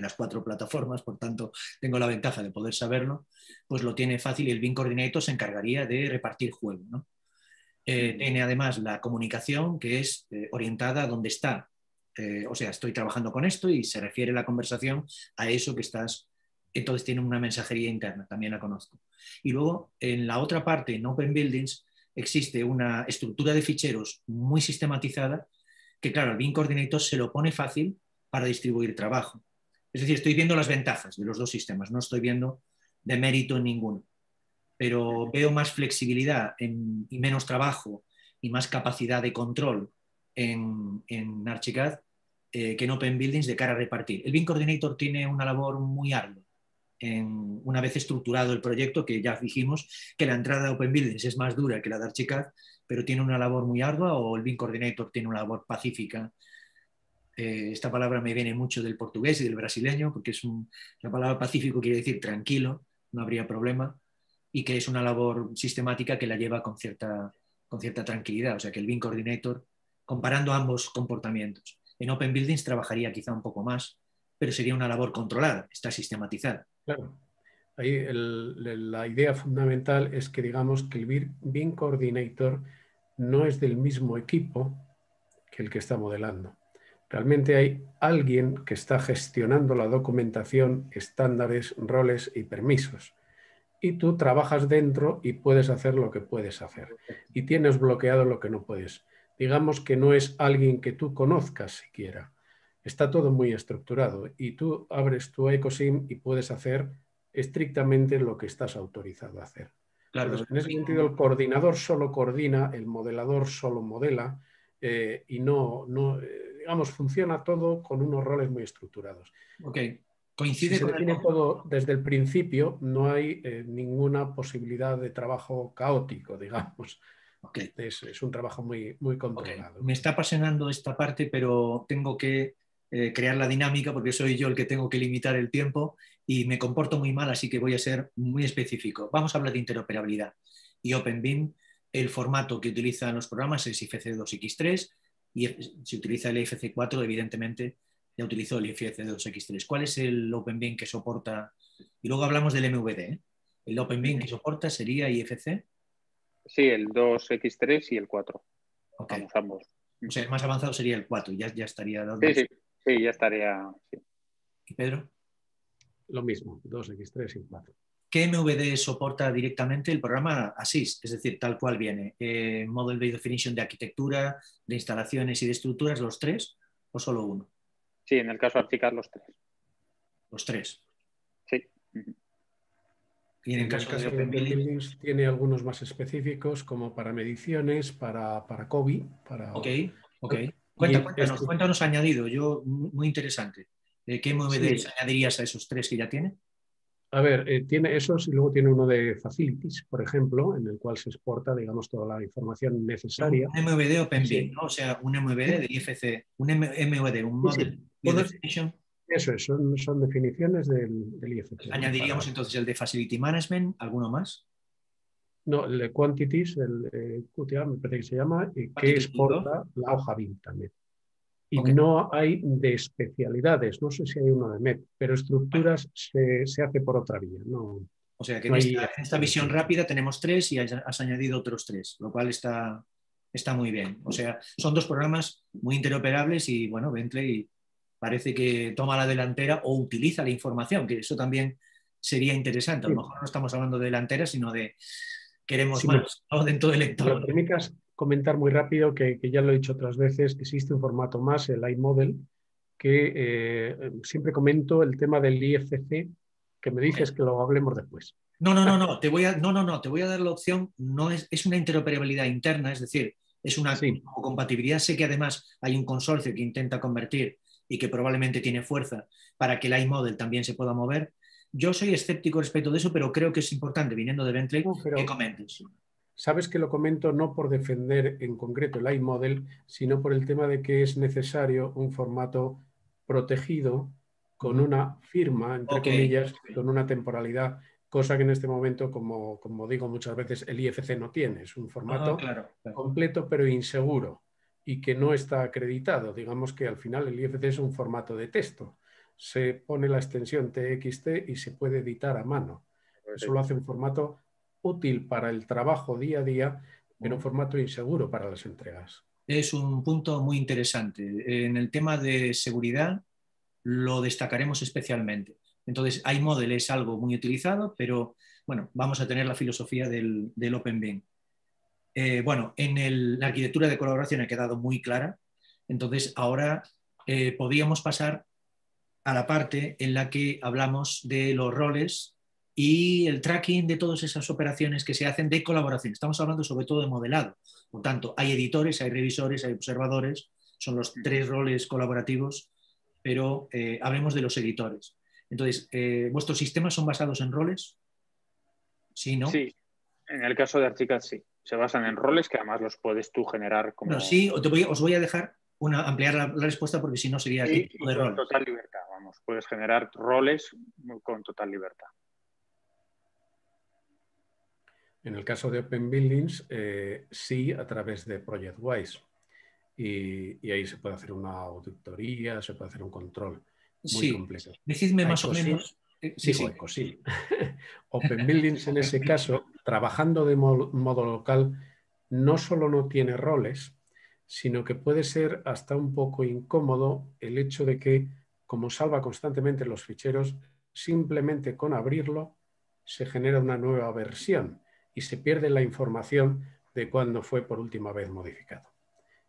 las cuatro plataformas, por tanto tengo la ventaja de poder saberlo, pues lo tiene fácil y el BIM Coordinator se encargaría de repartir juego. ¿no? Eh, tiene además la comunicación que es eh, orientada a donde está. Eh, o sea, estoy trabajando con esto y se refiere la conversación a eso que estás. Entonces tiene una mensajería interna, también la conozco. Y luego, en la otra parte, en Open Buildings, existe una estructura de ficheros muy sistematizada que claro, el BIM Coordinator se lo pone fácil para distribuir trabajo. Es decir, estoy viendo las ventajas de los dos sistemas, no estoy viendo de mérito en ninguno, pero veo más flexibilidad y menos trabajo y más capacidad de control en, en Archicad eh, que en Open Buildings de cara a repartir. El BIM Coordinator tiene una labor muy ardua. Una vez estructurado el proyecto, que ya dijimos que la entrada de Open Buildings es más dura que la de Archicad, pero tiene una labor muy ardua o el BIM Coordinator tiene una labor pacífica. Eh, esta palabra me viene mucho del portugués y del brasileño, porque es la palabra pacífico quiere decir tranquilo, no habría problema, y que es una labor sistemática que la lleva con cierta, con cierta tranquilidad. O sea que el BIM Coordinator, comparando ambos comportamientos, en Open Buildings trabajaría quizá un poco más, pero sería una labor controlada, está sistematizada. Claro. Ahí la idea fundamental es que digamos que el BIM Coordinator no es del mismo equipo que el que está modelando. Realmente hay alguien que está gestionando la documentación, estándares, roles y permisos. Y tú trabajas dentro y puedes hacer lo que puedes hacer. Y tienes bloqueado lo que no puedes. Digamos que no es alguien que tú conozcas siquiera. Está todo muy estructurado y tú abres tu EcoSim y puedes hacer estrictamente lo que estás autorizado a hacer en ese sentido, el coordinador solo coordina, el modelador solo modela eh, y no, no eh, digamos, funciona todo con unos roles muy estructurados. Ok, coincide se define todo desde el principio, no hay eh, ninguna posibilidad de trabajo caótico, digamos. Okay. Es, un trabajo muy, muy controlado. Me está apasionando esta parte, pero tengo que crear la dinámica porque soy yo el que tengo que limitar el tiempo y me comporto muy mal, así que voy a ser muy específico. Vamos a hablar de interoperabilidad. Y OpenBIM, el formato que utilizan los programas es IFC2X3 y si utiliza el IFC4, evidentemente ya utilizó el IFC2X3. ¿Cuál es el OpenBIM que soporta? Y luego hablamos del MVD. ¿eh? El OpenBIM que soporta sería IFC. Sí, el 2X3 y el 4. Okay. ambos. O sea, el más avanzado sería el 4, ya, ya estaría Sí, sí, sí, ya estaría. ¿Y Pedro? lo mismo, 2x3 y 4. ¿Qué MVD soporta directamente el programa ASIS? Es decir, tal cual viene. Eh, Model Based Definition de arquitectura, de instalaciones y de estructuras, los tres o solo uno? Sí, en el caso de Archicad, los tres. Los tres. Sí. Y en, el caso, de Open Buildings tiene algunos más específicos, como para mediciones, para, para COVID. Para... Ok, ok. cuéntanos, este cuéntanos añadido, yo, muy interesante. ¿Qué MVDs añadirías a esos tres que ya tiene? A ver, eh, tiene esos y luego tiene uno de Facilities, por ejemplo, en el cual se exporta, digamos, toda la información necesaria. Un MVD OpenBIM, ¿no? O sea, un MVD de IFC, un MVD, un Model Definition. Eso es, son, definiciones del, del IFC. Añadiríamos entonces el de Facility Management, ¿alguno más? No, el Quantities, el QTA, me parece que se llama, que exporta la hoja BIM también. Y no hay de especialidades, no sé si hay uno de MEP, pero estructuras se, hace por otra vía. No, o sea que en, esta, visión rápida tenemos tres y has, añadido otros tres, lo cual está, está muy bien. O sea, son dos programas muy interoperables y bueno, Bentley parece que toma la delantera o utiliza la información, que eso también sería interesante. A lo mejor no estamos hablando de delantera, sino de queremos más dentro del lector comentar muy rápido que, ya lo he dicho otras veces, que existe un formato más, el iModel, que eh, siempre comento el tema del IFC, que me dices que lo hablemos después. No, no, no, no, te voy a, no, no, no, te voy a dar la opción, no es, es una interoperabilidad interna, es decir, es una compatibilidad. Sé que además hay un consorcio que intenta convertir y que probablemente tiene fuerza para que el iModel también se pueda mover. Yo soy escéptico respecto de eso, pero creo que es importante, viniendo de Bentley, que comentes. Sabes que lo comento no por defender en concreto el iModel, sino por el tema de que es necesario un formato protegido con una firma, entre comillas, con una temporalidad, cosa que en este momento, como, como, digo muchas veces, el IFC no tiene. Es un formato ah, completo pero inseguro y que no está acreditado. Digamos que al final el IFC es un formato de texto. Se pone la extensión TXT y se puede editar a mano. Eso lo hace un formato útil para el trabajo día a día, pero un formato inseguro para las entregas. Es un punto muy interesante. En el tema de seguridad lo destacaremos especialmente. Entonces, iModel es algo muy utilizado, pero bueno, vamos a tener la filosofía del, del Open eh, bueno, en la arquitectura de colaboración ha quedado muy clara. Entonces, ahora eh, podríamos pasar a la parte en la que hablamos de los roles y el tracking de todas esas operaciones que se hacen de colaboración. Estamos hablando sobre todo de modelado. Por tanto, hay editores, hay revisores, hay observadores, son los tres roles colaborativos, pero eh, hablemos de los editores. Entonces, eh, ¿vuestros sistemas son basados en roles? Sí, ¿no? Sí, en el caso de Archicad sí. Se basan en roles que además los puedes tú generar como... No, sí, os voy a dejar una, ampliar la, respuesta porque si no sería sí, tipo de rol. total libertad, Puedes generar roles con total libertad. En el caso de Open Buildings, eh, sí a través de ProjectWise. Y, y, ahí se puede hacer una auditoría, se puede hacer un control muy completo. Decidme más o menos. Sí, sí, sí. Open Buildings en ese caso, trabajando de modo local, no solo no tiene roles, sino que puede ser hasta un poco incómodo el hecho de que, como salva constantemente los ficheros, simplemente con abrirlo se genera una nueva versión y se pierde la información de cuándo fue por última vez modificado.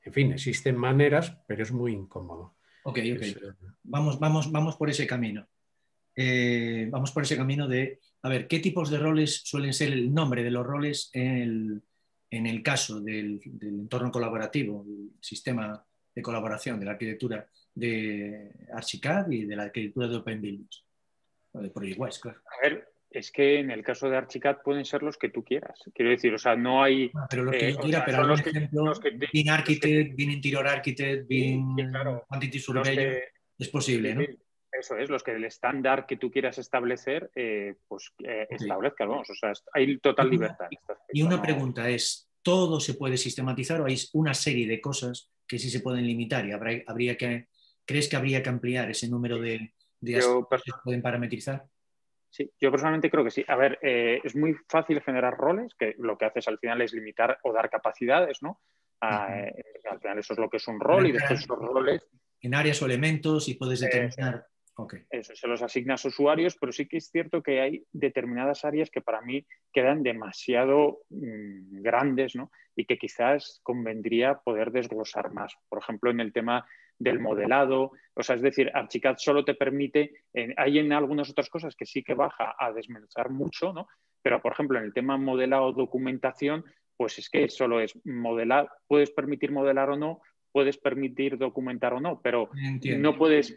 En fin, existen maneras, pero es muy incómodo. Ok, ok. Eh, vamos, vamos, vamos por ese camino. Eh, vamos por ese camino de, a ver, ¿qué tipos de roles suelen ser el nombre de los roles en el, caso del, entorno colaborativo, el sistema de colaboración, de la arquitectura de Archicad y de la arquitectura de Open Buildings? de ProjectWise, claro. A ver, es que en el caso de Archicad pueden ser los que tú quieras. Quiero decir, o sea, no hay. Ah, pero los que yo eh, quiera, pero los ejemplo, Bean Architect, Bean Interior Architect, Bean Quantity Surveyor, es posible, ¿no? Eso es, los que el estándar que tú quieras establecer, eh, pues eh, establezca, vamos, o sea, hay total libertad. y una pregunta es, ¿todo se puede sistematizar o hay una serie de cosas que sí se pueden limitar y habría que, crees que habría que ampliar ese número de, de aspectos que se pueden parametrizar? Sí, yo personalmente creo que sí. A ver, eh, es muy fácil generar roles, que lo que haces al final es limitar o dar capacidades, ¿no? Eh, al final eso es lo que es un rol y después esos roles... En áreas o elementos y puedes determinar... Eso se los asignas a usuarios, pero sí que es cierto que hay determinadas áreas que para mí quedan demasiado mm, grandes ¿no? y que quizás convendría poder desglosar más. Por ejemplo, en el tema del modelado, o sea, es decir, Archicad solo te permite, hay en algunas otras cosas que sí que baja a desmenuzar mucho, ¿no? Pero, por ejemplo, en el tema modelado documentación, pues es que solo es modelar, puedes permitir modelar o no, puedes permitir documentar o no, pero no puedes.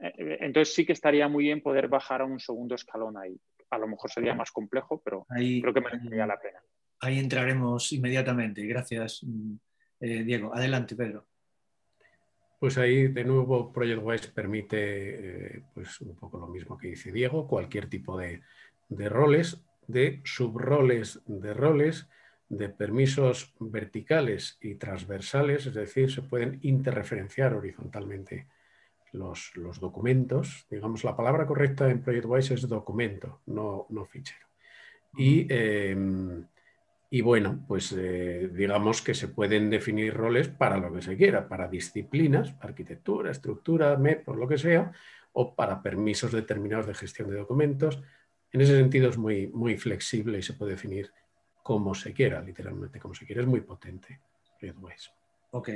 Eh, entonces sí que estaría muy bien poder bajar a un segundo escalón ahí. A lo mejor sería más complejo, pero creo que merecería la pena. Ahí entraremos inmediatamente. Gracias, mm, eh, Diego. Adelante, Pedro. Pues ahí de nuevo ProjectWise permite eh, pues un poco lo mismo que dice Diego, cualquier tipo de, de roles, de subroles de roles, de permisos verticales y transversales, es decir, se pueden interreferenciar horizontalmente los, documentos. Digamos, la palabra correcta en ProjectWise es documento, no, no fichero. Y, y bueno, pues eh, digamos que se pueden definir roles para lo que se quiera, para disciplinas, arquitectura, estructura, MEP, por lo que sea, o para permisos determinados de gestión de documentos. En ese sentido es muy, muy flexible y se puede definir como se quiera, literalmente como se quiera. Es muy potente ProjectWise. Ok,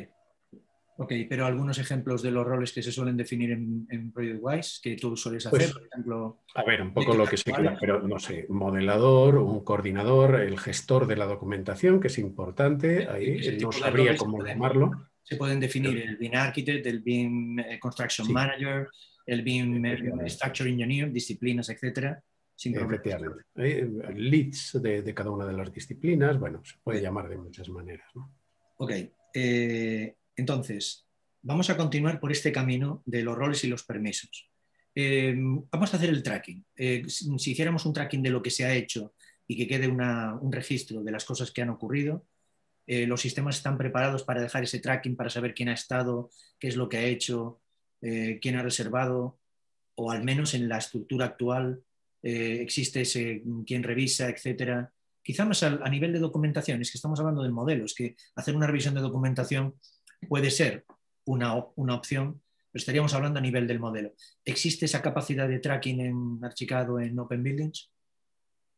Ok, pero algunos ejemplos de los roles que se suelen definir en, en ProjectWise que tú sueles hacer, pues, por ejemplo. A ver, un poco lo que se quiera, pero no sé, modelador, un coordinador, el gestor de la documentación, que es importante, ahí no sabría cómo llamarlo. Se pueden definir el BIM Architect, el BIM eh, Construction Manager, el BIM eh, Structure Engineer, disciplinas, etcétera. Efectivamente. leads de, de, cada una de las disciplinas, bueno, se puede llamar de muchas maneras. ¿no? Ok. Eh, entonces, vamos a continuar por este camino de los roles y los permisos. Eh, vamos a hacer el tracking. Eh, si, hiciéramos un tracking de lo que se ha hecho y que quede un registro de las cosas que han ocurrido, eh, los sistemas están preparados para dejar ese tracking, para saber quién ha estado, qué es lo que ha hecho, quién ha reservado, o al menos en la estructura actual existe ese quién revisa, etcétera. Quizá más a, a nivel de documentación, es que estamos hablando del modelo, es que hacer una revisión de documentación puede ser una, opción, pero estaríamos hablando a nivel del modelo. ¿Existe esa capacidad de tracking en Archicad en Open Buildings?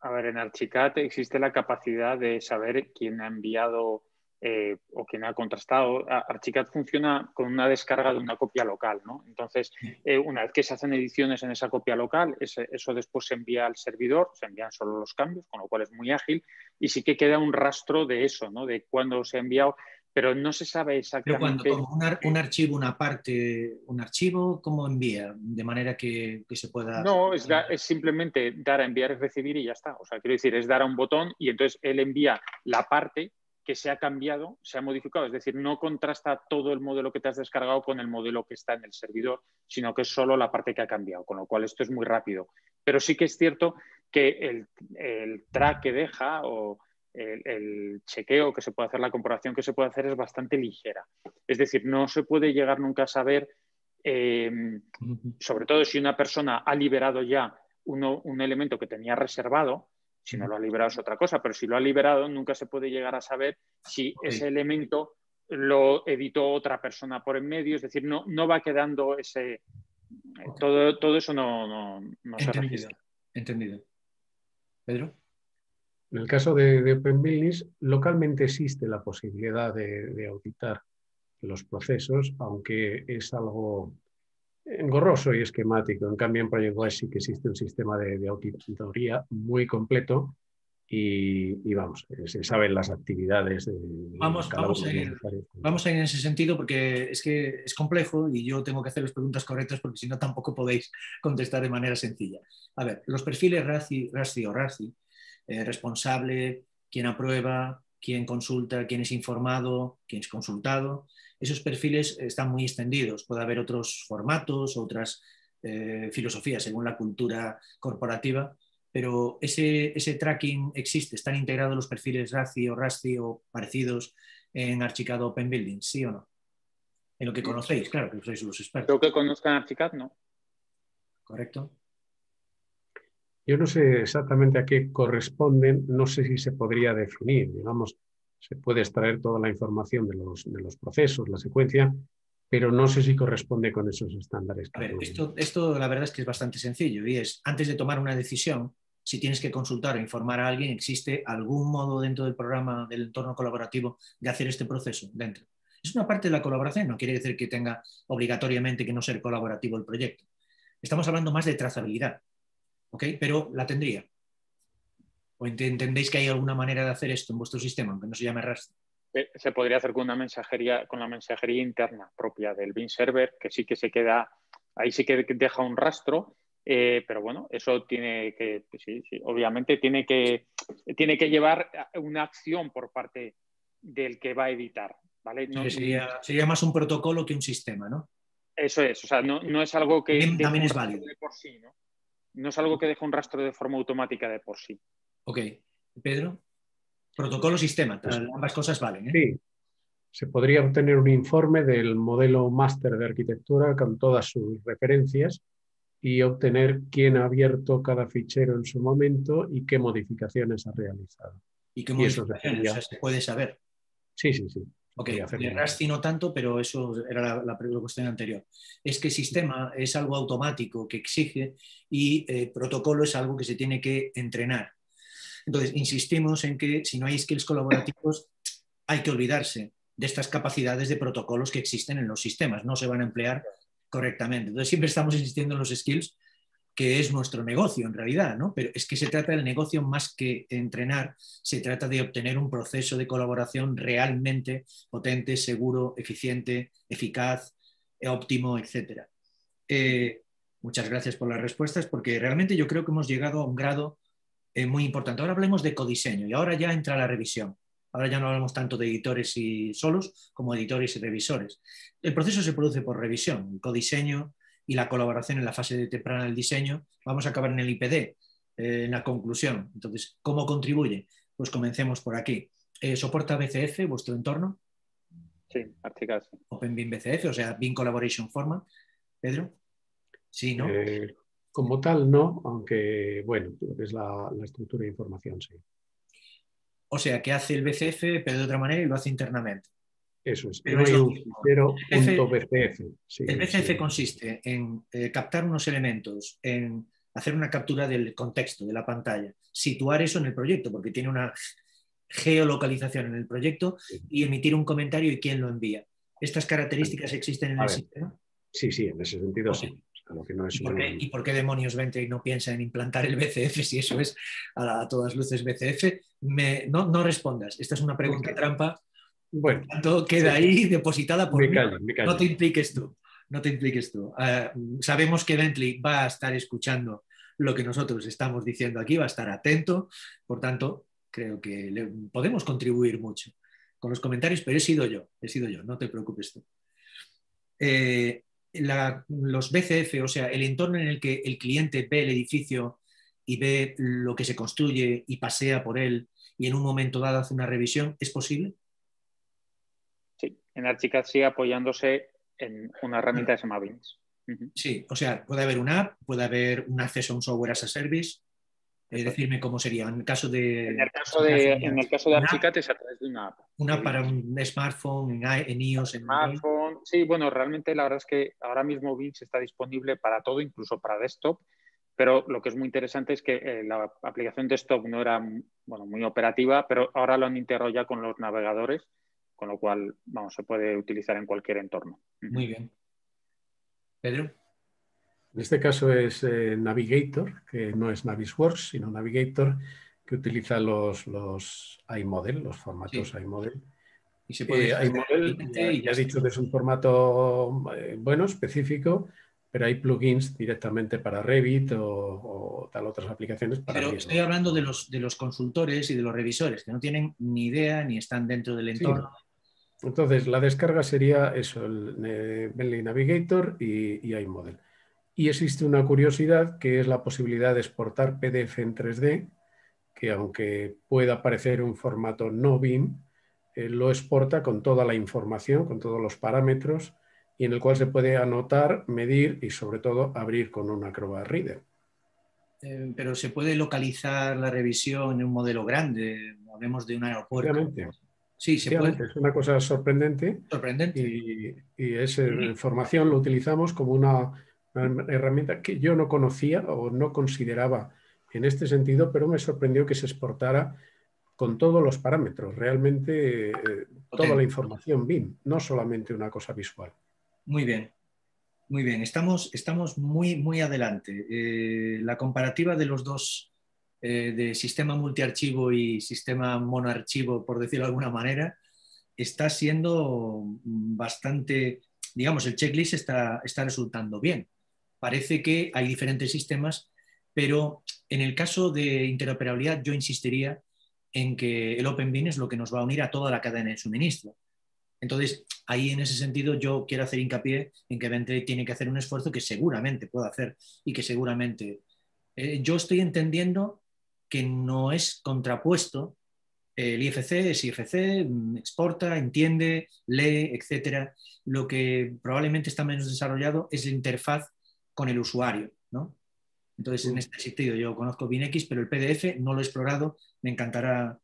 A ver, en Archicad existe la capacidad de saber quién ha enviado eh, o quién ha contrastado. Archicad funciona con una descarga de una copia local, ¿no? Entonces, eh, una vez que se hacen ediciones en esa copia local, eso después se envía al servidor, se envían solo los cambios, con lo cual es muy ágil, y sí que queda un rastro de eso, ¿no? De cuándo se ha enviado pero no se sabe exactamente. Pero cuando un, archivo, una parte, un archivo, ¿cómo envía? De manera que, se pueda. No, es, es, simplemente dar a enviar y recibir y ya está. O sea, quiero decir, es dar a un botón y entonces él envía la parte que se ha cambiado, se ha modificado. Es decir, no contrasta todo el modelo que te has descargado con el modelo que está en el servidor, sino que es solo la parte que ha cambiado, con lo cual esto es muy rápido. Pero sí que es cierto que el, el track que deja o el, chequeo que se puede hacer, la comparación que se puede hacer es bastante ligera. Es decir, no se puede llegar nunca a saber, eh, sobre todo si una persona ha liberado ya un elemento que tenía reservado, si no lo ha liberado es otra cosa, pero si lo ha liberado nunca se puede llegar a saber si ese elemento lo editó otra persona por en medio, es decir, no, no va quedando ese... Todo, todo eso no, no, se registra. Entendido. Pedro. En el caso de, de Open localmente existe la posibilidad de, auditar los procesos, aunque es algo engorroso y esquemático. En cambio, en ProjectWise sí que existe un sistema de, auditoría muy completo y, vamos, se saben las actividades de, vamos, vamos, a ir, vamos a ir en ese sentido porque es que es complejo y yo tengo que hacer las preguntas correctas porque si no tampoco podéis contestar de manera sencilla. A ver, los perfiles RACI, RACI o RACI eh, responsable, quién aprueba, quién consulta, quién es informado, quién es consultado. Esos perfiles están muy extendidos. Puede haber otros formatos, otras eh, filosofías según la cultura corporativa, pero ese, ese, tracking existe. ¿Están integrados los perfiles RACI o RASTI o parecidos en Archicad Open Building? ¿Sí o no? En lo que conocéis, claro, que sois los expertos. Lo que conozcan Archicad, no. Correcto. Yo no sé exactamente a qué corresponden, no sé si se podría definir, digamos, se puede extraer toda la información de los, de los procesos, la secuencia, pero no sé si corresponde con esos estándares. A ver, esto, esto la verdad es que es bastante sencillo y es, antes de tomar una decisión, si tienes que consultar o informar a alguien, existe algún modo dentro del programa, del entorno colaborativo, de hacer este proceso dentro. Es una parte de la colaboración, no quiere decir que tenga obligatoriamente que no ser colaborativo el proyecto. Estamos hablando más de trazabilidad. ¿Ok? Pero la tendría. ¿O entendéis que hay alguna manera de hacer esto en vuestro sistema, aunque no se llame rastro? Eh, se podría hacer con una mensajería, con la mensajería interna propia del bin server, que sí que se queda, ahí sí que deja un rastro, eh, pero bueno, eso tiene que, sí, sí, obviamente tiene que, tiene que llevar una acción por parte del que va a editar, ¿vale? sería, más un protocolo que un sistema, ¿no? Eso es, o sea, no, es algo que... También, es válido. por sí, ¿no? No es algo que deja un rastro de forma automática de por sí. Ok. Pedro, protocolo sistema, ambas cosas valen. ¿eh? Sí. Se podría obtener un informe del modelo máster de arquitectura con todas sus referencias y obtener quién ha abierto cada fichero en su momento y qué modificaciones ha realizado. ¿Y qué modificaciones? se puede saber. Sí, sí, sí. Ok, de Rasti no tanto, pero eso era la, la, cuestión anterior. Es que sistema es algo automático que exige y eh, protocolo es algo que se tiene que entrenar. Entonces, insistimos en que si no hay skills colaborativos, hay que olvidarse de estas capacidades de protocolos que existen en los sistemas, no se van a emplear correctamente. Entonces, siempre estamos insistiendo en los skills que es nuestro negocio en realidad, ¿no? Pero es que se trata del negocio más que entrenar, se trata de obtener un proceso de colaboración realmente potente, seguro, eficiente, eficaz, óptimo, etc. Eh, muchas gracias por las respuestas, porque realmente yo creo que hemos llegado a un grado eh, muy importante. Ahora hablemos de codiseño y ahora ya entra la revisión. Ahora ya no hablamos tanto de editores y solos como editores y revisores. El proceso se produce por revisión, codiseño, y la colaboración en la fase de temprana del diseño. Vamos a acabar en el IPD, eh, en la conclusión. Entonces, ¿cómo contribuye? Pues comencemos por aquí. Eh, ¿Soporta BCF vuestro entorno? Sí, Archicad. OpenBeam BCF, o sea, Beam Collaboration Format. Pedro. Sí, ¿no? Eh, como tal, no, aunque, bueno, es la, la estructura de información, sí. O sea, que hace el BCF, pero de otra manera y lo hace internamente. Eso es. Pero, el BCF, el BCF consiste en eh, captar unos elementos, en hacer una captura del contexto de la pantalla, situar eso en el proyecto, porque tiene una geolocalización en el proyecto y emitir un comentario y quién lo envía. ¿Estas características existen en el sistema? Sí, sí, en ese sentido sí. ¿Y, por qué, demonios Vente y no piensa en implantar el BCF si eso es a, todas luces BCF? no, no respondas. Esta es una pregunta trampa bueno, todo queda ahí depositada por mí. No te impliques tú. No te impliques tú. Ah, sabemos que Bentley va a estar escuchando lo que nosotros estamos diciendo aquí, va a estar atento. Por tanto, creo que podemos contribuir mucho con los comentarios, pero he sido yo, he sido yo, no te preocupes tú. Eh, los BCF, o sea, el entorno en el que el cliente ve el edificio y ve lo que se construye y pasea por él y en un momento dado hace una revisión, ¿es posible? En Archicad sigue apoyándose en una herramienta que se llama Beans. Sí, o sea, puede haber una app, puede haber un acceso a un software as a service. Eh, decirme cómo sería. En el caso de. En el caso de, en el caso de Archicad es a través de una app. Una app para un smartphone, en, iOS, en smartphone. Sí, bueno, realmente la verdad es que ahora mismo Beans está disponible para todo, incluso para desktop. Pero lo que es muy interesante es que eh, la aplicación desktop no era bueno, muy operativa, pero ahora lo han integrado ya con los navegadores con lo cual, vamos, se puede utilizar en cualquier entorno. Muy bien. Pedro. En este caso es eh, Navigator, que no es Navisworks, sino Navigator, que utiliza los, los iModel, los formatos iModel. Y se puede eh, iModel, ya, has dicho que es un formato eh, bueno, específico, pero hay plugins directamente para Revit o, tal otras aplicaciones. pero estoy hablando de los, de los consultores y de los revisores, que no tienen ni idea ni están dentro del entorno. Entonces, la descarga sería eso, el eh, Bentley Navigator y, iModel. Y existe una curiosidad que es la posibilidad de exportar PDF en 3D, que aunque pueda parecer un formato no BIM, eh, lo exporta con toda la información, con todos los parámetros, y en el cual se puede anotar, medir y sobre todo abrir con un Acrobat Reader. Eh, pero se puede localizar la revisión en un modelo grande, hablemos de un aeropuerto. Sí, se puede. Es una cosa sorprendente. Sorprendente. Y, y esa información lo utilizamos como una, herramienta que yo no conocía o no consideraba en este sentido, pero me sorprendió que se exportara con todos los parámetros, realmente eh, toda la información BIM, no solamente una cosa visual. Muy bien, muy bien. Estamos, estamos muy, muy adelante. Eh, la comparativa de los dos eh, de sistema multiarchivo y sistema monoarchivo, por decirlo de alguna manera, está siendo bastante, digamos, el checklist está, está resultando bien. Parece que hay diferentes sistemas, pero en el caso de interoperabilidad yo insistiría en que el Open es lo que nos va a unir a toda la cadena de suministro. Entonces, ahí en ese sentido yo quiero hacer hincapié en que Bentley tiene que hacer un esfuerzo que seguramente puedo hacer y que seguramente eh, yo estoy entendiendo que no es contrapuesto. El IFC es IFC, mm, exporta, entiende, lee, etc. Lo que probablemente está menos desarrollado es la interfaz con el usuario. ¿no? Entonces, en este sentido, yo conozco BinX, pero el PDF no lo he explorado, me encantará,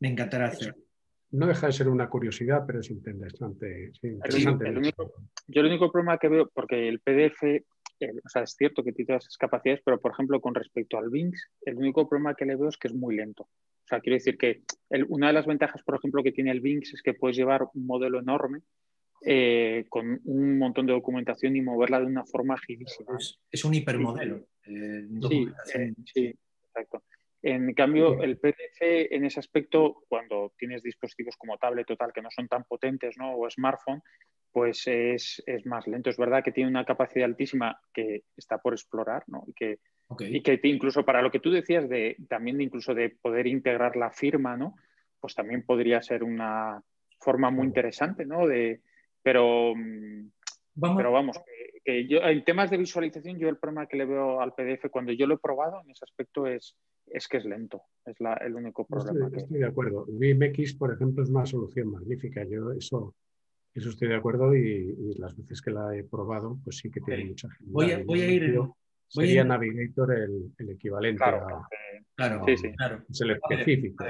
me encantará hacerlo. No deja de ser una curiosidad, pero es interesante. interesante yo el único problema que veo, porque el PDF, eh, o sea, es cierto que tiene todas esas capacidades, pero por ejemplo, con respecto al Binks, el único problema que le veo es que es muy lento. O sea, quiero decir que una de las ventajas, por ejemplo, que tiene el Binks es que puedes llevar un modelo enorme eh, con un montón de documentación y moverla de una forma agilísima. Es, un hipermodelo. Eh, sí, exacto. En cambio, el PDF en ese aspecto, cuando tienes dispositivos como tablet total que no son tan potentes ¿no? o smartphone, pues es, más lento. Es verdad que tiene una capacidad altísima que está por explorar ¿no? y, que, y que incluso para lo que tú decías de también de incluso de poder integrar la firma, ¿no? pues también podría ser una forma muy interesante, ¿no? De, pero, mm, vamos. pero vamos, que, yo, en temas de visualización, yo el problema que le veo al PDF cuando yo lo he probado en ese aspecto es, es que es lento, es el único problema. Estoy, estoy de acuerdo. BMX, por ejemplo, es una solución magnífica. Yo eso eso estoy de acuerdo y, las veces que la he probado, pues sí que tiene mucha gente. Voy a, voy a ir. sería Navigator el, el equivalente claro, a. Claro, sí, sí. claro. Es el específico.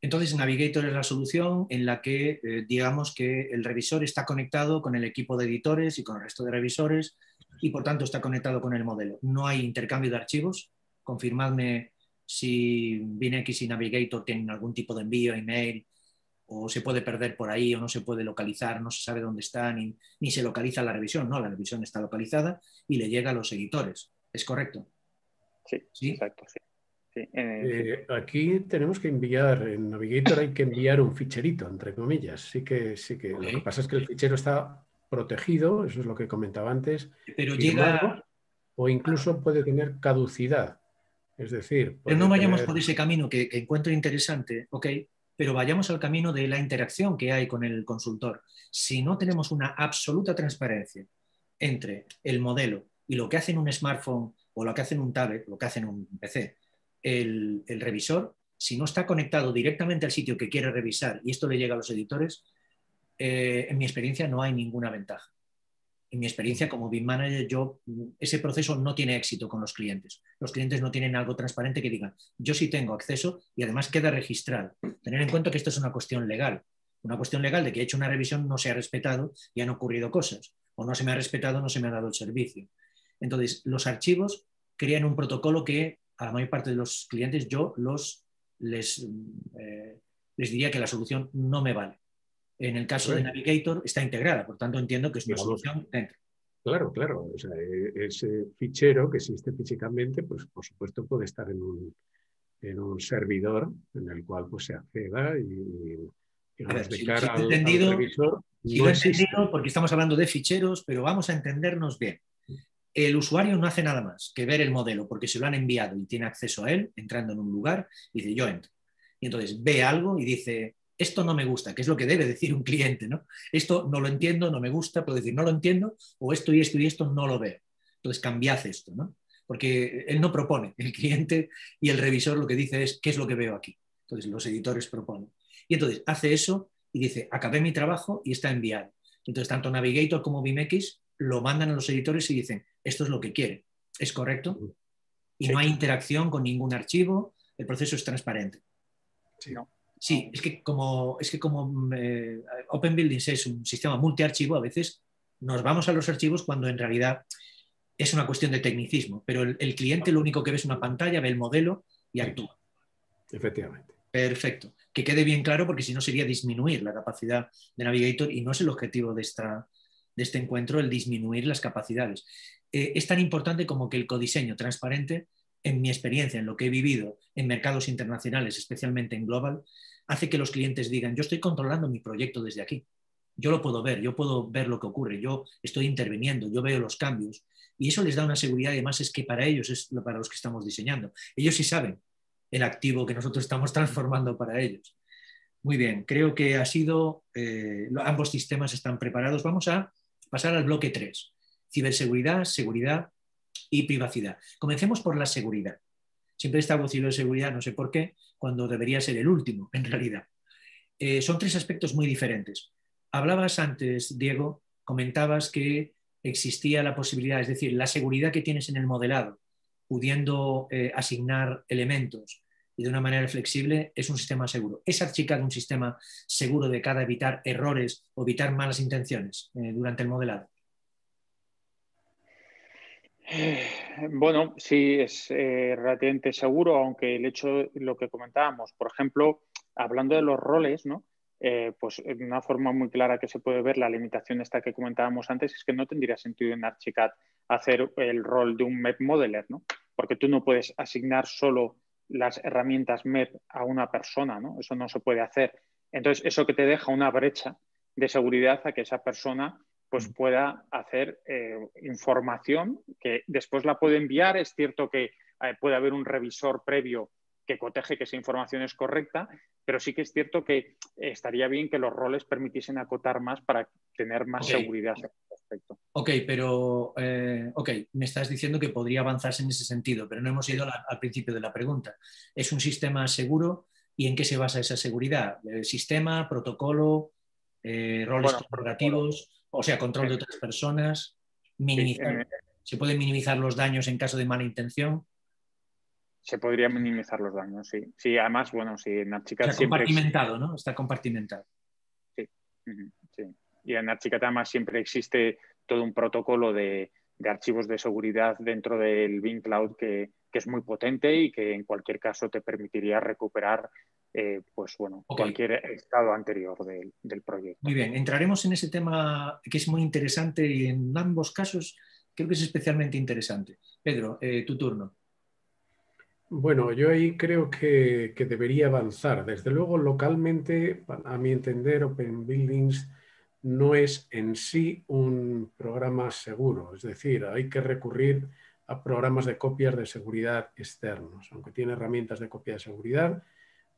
Entonces, Navigator es la solución en la que, eh, digamos que el revisor está conectado con el equipo de editores y con el resto de revisores y, por tanto, está conectado con el modelo. No hay intercambio de archivos. Confirmadme si BinX y Navigator tienen algún tipo de envío, email, o se puede perder por ahí o no se puede localizar, no se sabe dónde está, ni, se localiza la revisión. No, la revisión está localizada y le llega a los editores. ¿Es correcto? Sí, exacto, sí. Eh, aquí tenemos que enviar, en Navigator hay que enviar un ficherito, entre comillas. Sí que, sí que lo que pasa es que el fichero está protegido, eso es lo que comentaba antes. Pero llega. o incluso puede tener caducidad. Es decir. Pero no vayamos por ese camino que, que, encuentro interesante, ok, pero vayamos al camino de la interacción que hay con el consultor. Si no tenemos una absoluta transparencia entre el modelo y lo que hace en un smartphone o lo que hace en un tablet, lo que hace en un PC, el, revisor, si no está conectado directamente al sitio que quiere revisar y esto le llega a los editores, eh, en mi experiencia no hay ninguna ventaja en mi experiencia como BIM manager, yo, ese proceso no tiene éxito con los clientes. Los clientes no tienen algo transparente que digan, yo sí tengo acceso y además queda registrado. Tener en cuenta que esto es una cuestión legal. Una cuestión legal de que he hecho una revisión, no se ha respetado y han ocurrido cosas. O no se me ha respetado, no se me ha dado el servicio. Entonces, los archivos crean un protocolo que a la mayor parte de los clientes yo los, les, eh, les diría que la solución no me vale. En el caso de Navigator está integrada, por tanto entiendo que es una solución dentro. Claro, claro. E, ese fichero que existe físicamente, pues por supuesto puede estar en un, en un servidor en el cual pues, se acceda y, de cara al, entendido, revisor. Si lo he entendido, porque estamos hablando de ficheros, pero vamos a entendernos bien. El usuario no hace nada más que ver el modelo porque se lo han enviado y tiene acceso a él entrando en un lugar y dice yo entro. Y entonces ve algo y dice, esto no me gusta, que es lo que debe decir un cliente, ¿no? Esto no lo entiendo, no me gusta, puedo decir no lo entiendo, o esto y esto y esto no lo veo. Entonces cambiad esto, ¿no? Porque él no propone, el cliente y el revisor lo que dice es qué es lo que veo aquí. Entonces los editores proponen. Y entonces hace eso y dice, acabé mi trabajo y está enviado. Entonces tanto Navigator como BIMX lo mandan a los editores y dicen, esto es lo que quiere. ¿Es correcto? Y no hay interacción con ningún archivo, el proceso es transparente. Sí. No. Sí, es que como, es que como eh, Open Buildings es un sistema multiarchivo, a veces nos vamos a los archivos cuando en realidad es una cuestión de tecnicismo, pero el, cliente lo único que ve es una pantalla, ve el modelo y actúa. Efectivamente. Perfecto. Que quede bien claro porque si no sería disminuir la capacidad de Navigator y no es el objetivo de, esta, de este encuentro el disminuir las capacidades. Eh, es tan importante como que el codiseño transparente en mi experiencia, en lo que he vivido en mercados internacionales, especialmente en global, hace que los clientes digan, yo estoy controlando mi proyecto desde aquí. Yo lo puedo ver, yo puedo ver lo que ocurre, yo estoy interviniendo, yo veo los cambios. Y eso les da una seguridad, además es que para ellos es lo para los que estamos diseñando. Ellos sí saben el activo que nosotros estamos transformando para ellos. Muy bien, creo que ha sido, eh, ambos sistemas están preparados. Vamos a pasar al bloque 3, ciberseguridad, seguridad y privacidad. Comencemos por la seguridad. Siempre está de seguridad, no sé por qué, cuando debería ser el último, en realidad. Eh, son tres aspectos muy diferentes. Hablabas antes, Diego, comentabas que existía la posibilidad, es decir, la seguridad que tienes en el modelado, pudiendo eh, asignar elementos y de una manera flexible, es un sistema seguro. ¿Es Archicad un sistema seguro de cara a evitar errores o evitar malas intenciones eh, durante el modelado? Bueno, sí, es eh, relativamente seguro, aunque el hecho, lo que comentábamos, por ejemplo, hablando de los roles, ¿no? Eh, pues de una forma muy clara que se puede ver la limitación esta que comentábamos antes es que no tendría sentido en Archicad hacer el rol de un MEP modeler, ¿no? Porque tú no puedes asignar solo las herramientas MEP a una persona, ¿no? Eso no se puede hacer. Entonces, eso que te deja una brecha de seguridad a que esa persona pues pueda hacer eh, información que después la puede enviar. Es cierto que eh, puede haber un revisor previo que coteje que esa información es correcta, pero sí que es cierto que estaría bien que los roles permitiesen acotar más para tener más seguridad aspecto. Ok, pero eh, me estás diciendo que podría avanzarse en ese sentido, pero no hemos ido al principio de la pregunta. ¿Es un sistema seguro y en qué se basa esa seguridad? ¿Sistema, protocolo, roles corporativos? o sea, control de otras personas, minimizar, ¿se pueden minimizar los daños en caso de mala intención? Se podría minimizar los daños, sí. Sí, además, bueno, sí, en Archicad Está compartimentado, ¿no? Está compartimentado. Sí, sí. Y en Archicad además siempre existe todo un protocolo de, archivos de seguridad dentro del Bing Cloud que, que, es muy potente y que en cualquier caso te permitiría recuperar eh, pues bueno, cualquier estado anterior del, proyecto. Muy bien, entraremos en ese tema que es muy interesante y en ambos casos creo que es especialmente interesante. Pedro, eh, tu turno. Bueno, yo ahí creo que, debería avanzar. Desde luego, localmente, a mi entender, Open Buildings no es en sí un programa seguro. Es decir, hay que recurrir a programas de copias de seguridad externos. Aunque tiene herramientas de copia de seguridad,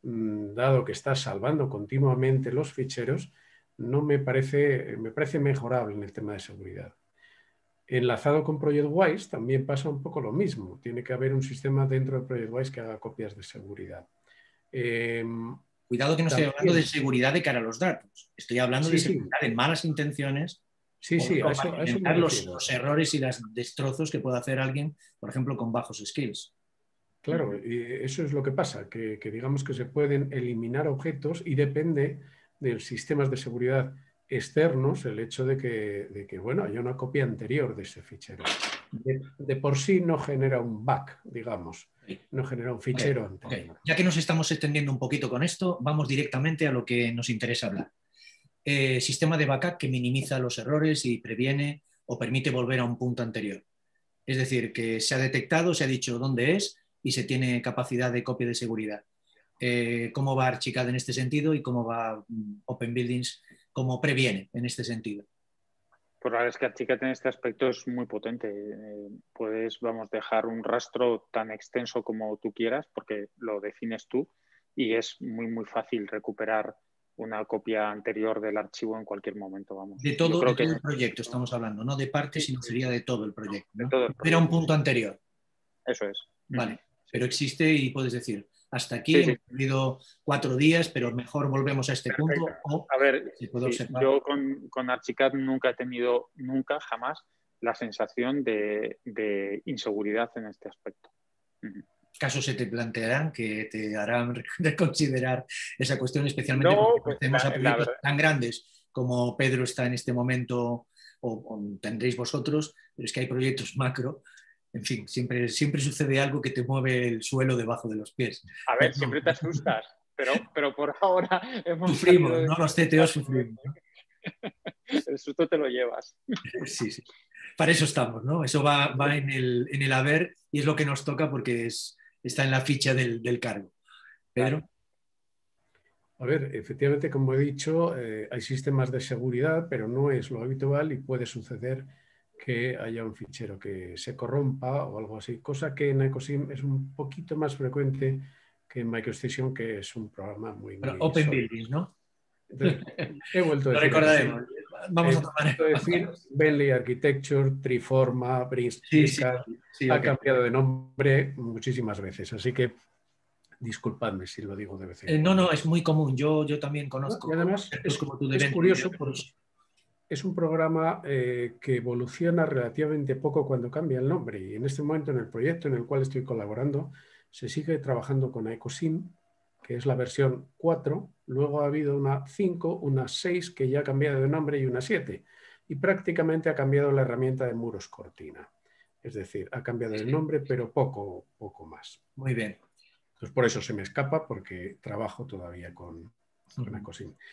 Mm, dado que está salvando continuamente los ficheros, no me parece, me parece mejorable en el tema de seguridad. Enlazado con ProjectWise también pasa un poco lo mismo. Tiene que haber un sistema dentro de ProjectWise que haga copias de seguridad. Em, Cuidado que no estoy hablando de seguridad de cara a los datos. Estoy hablando de seguridad de malas intenciones. Sí, sí, a eso, los, los, errores y los destrozos que puede hacer alguien, por ejemplo, con bajos skills. Claro, eso es lo que pasa, que, digamos que se pueden eliminar objetos y depende de los sistemas de seguridad externos el hecho de que, que bueno, haya una copia anterior de ese fichero. De, por sí no genera un back, digamos, no genera un fichero anterior. Ya que nos estamos extendiendo un poquito con esto, vamos directamente a lo que nos interesa hablar. Eh, sistema de backup que minimiza los errores y previene o permite volver a un punto anterior. Es decir, que se ha detectado, se ha dicho dónde es, y se tiene capacidad de copia de seguridad. Eh, ¿Cómo va Archicad en este sentido y cómo va mm, Open Buildings, cómo previene en este sentido? Pues la verdad es que Archicad en este aspecto es muy potente. Eh, puedes, vamos, dejar un rastro tan extenso como tú quieras porque lo defines tú y es muy, muy fácil recuperar una copia anterior del archivo en cualquier momento. Vamos. De todo, el proyecto estamos hablando, no de parte, sino sería de todo el proyecto. Era un punto anterior. Eso es. Vale pero existe y puedes decir, hasta aquí he hemos cuatro días, pero mejor volvemos a este punto. a ver, yo con, con, Archicad nunca he tenido, nunca, jamás, la sensación de, inseguridad en este aspecto. casos se te plantearán que te harán reconsiderar esa cuestión, especialmente porque pues, a proyectos tan grandes como Pedro está en este momento o, o, tendréis vosotros, pero es que hay proyectos macro en fin, siempre, siempre sucede algo que te mueve el suelo debajo de los pies. A ver, siempre te asustas, pero, pero por ahora hemos Sufrimos, ¿no? Los CTO sufrimos. El susto te lo llevas. Sí, sí. Para eso estamos, ¿no? Eso va, va en, el, en, el, haber y es lo que nos toca porque es, está en la ficha del, del cargo. Pedro. A ver, efectivamente, como he dicho, eh, hay sistemas de seguridad, pero no es lo habitual y puede suceder que haya un fichero que se corrompa o algo así, cosa que en Ecosim es un poquito más frecuente que en MicroStation, que es un programa muy... muy Open Buildings, ¿no? he vuelto a decir... Lo recordaremos. Vamos a tomar. decir Bentley Architecture, Triforma, Brinks, ha cambiado de nombre muchísimas veces, así que disculpadme si lo digo de vez en eh, cuando. no, no, es muy común. Yo, yo también conozco. Y además es, como es curioso porque es un programa eh, que evoluciona relativamente poco cuando cambia el nombre y en este momento en el proyecto en el cual estoy colaborando se sigue trabajando con EcoSim, que es la versión 4, luego ha habido una 5, una 6 que ya ha cambiado de nombre y una 7 y prácticamente ha cambiado la herramienta de muros cortina. Es decir, ha cambiado el nombre, pero poco, poco más. Muy bien. Entonces, por eso se me escapa, porque trabajo todavía con,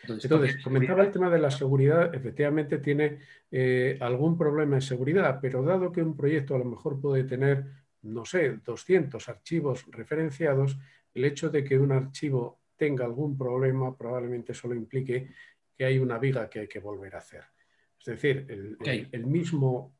entonces, comentaba el tema de la seguridad, efectivamente tiene eh, algún problema de seguridad, pero dado que un proyecto a lo mejor puede tener, no sé, 200 archivos referenciados, el hecho de que un archivo tenga algún problema probablemente solo implique que hay una viga que hay que volver a hacer. Es decir, el, mismo,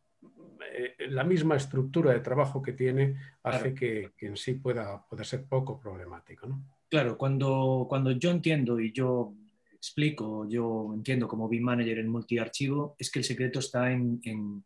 eh, la misma estructura de trabajo que tiene hace que, en sí pueda, pueda ser poco problemático. ¿no? Claro, cuando, cuando yo entiendo y yo explico, yo entiendo como BIM Manager en multiarchivo, es que el secreto está en,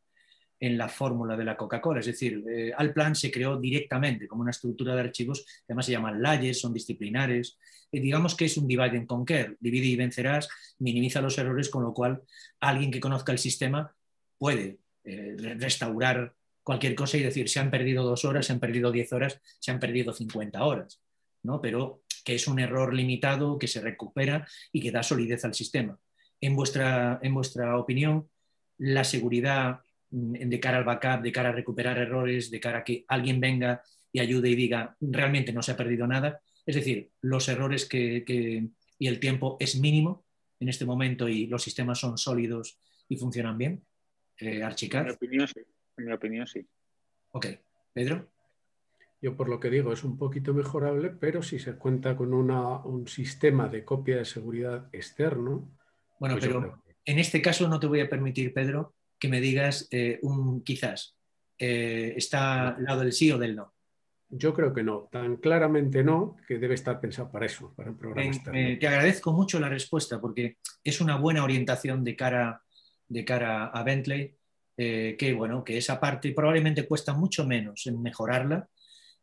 la fórmula de la Coca-Cola. Es decir, eh, Alplan se creó directamente como una estructura de archivos, además se llaman layers, son disciplinares. Y digamos que es un divide and conquer, divide y vencerás, minimiza los errores, con lo cual alguien que conozca el sistema puede eh, restaurar cualquier cosa y decir, se han perdido dos horas, se han perdido diez horas, se han perdido 50 horas. ¿no? Pero que es un error limitado que se recupera y que da solidez al sistema. En vuestra, en vuestra opinión, la seguridad mm, de cara al backup, de cara a recuperar errores, de cara a que alguien venga y ayude y diga, realmente no se ha perdido nada. Es decir, los errores que, y el tiempo es mínimo en este momento y los sistemas son sólidos y funcionan bien. Eh, En mi opinión, sí. En mi opinión, sí. Ok. Pedro. Yo por lo que digo es un poquito mejorable, pero si se cuenta con un sistema de copia de seguridad externo. Bueno, pues pero en este caso no te voy a permitir, Pedro, que me digas eh, un quizás. Eh, ¿Está al lado del sí o del no? Yo creo que no, tan claramente no, que debe estar pensado para eso, para el programa externo. te agradezco mucho la respuesta porque es una buena orientación de cara, de cara a Bentley, eh, que bueno, que esa parte probablemente cuesta mucho menos en mejorarla,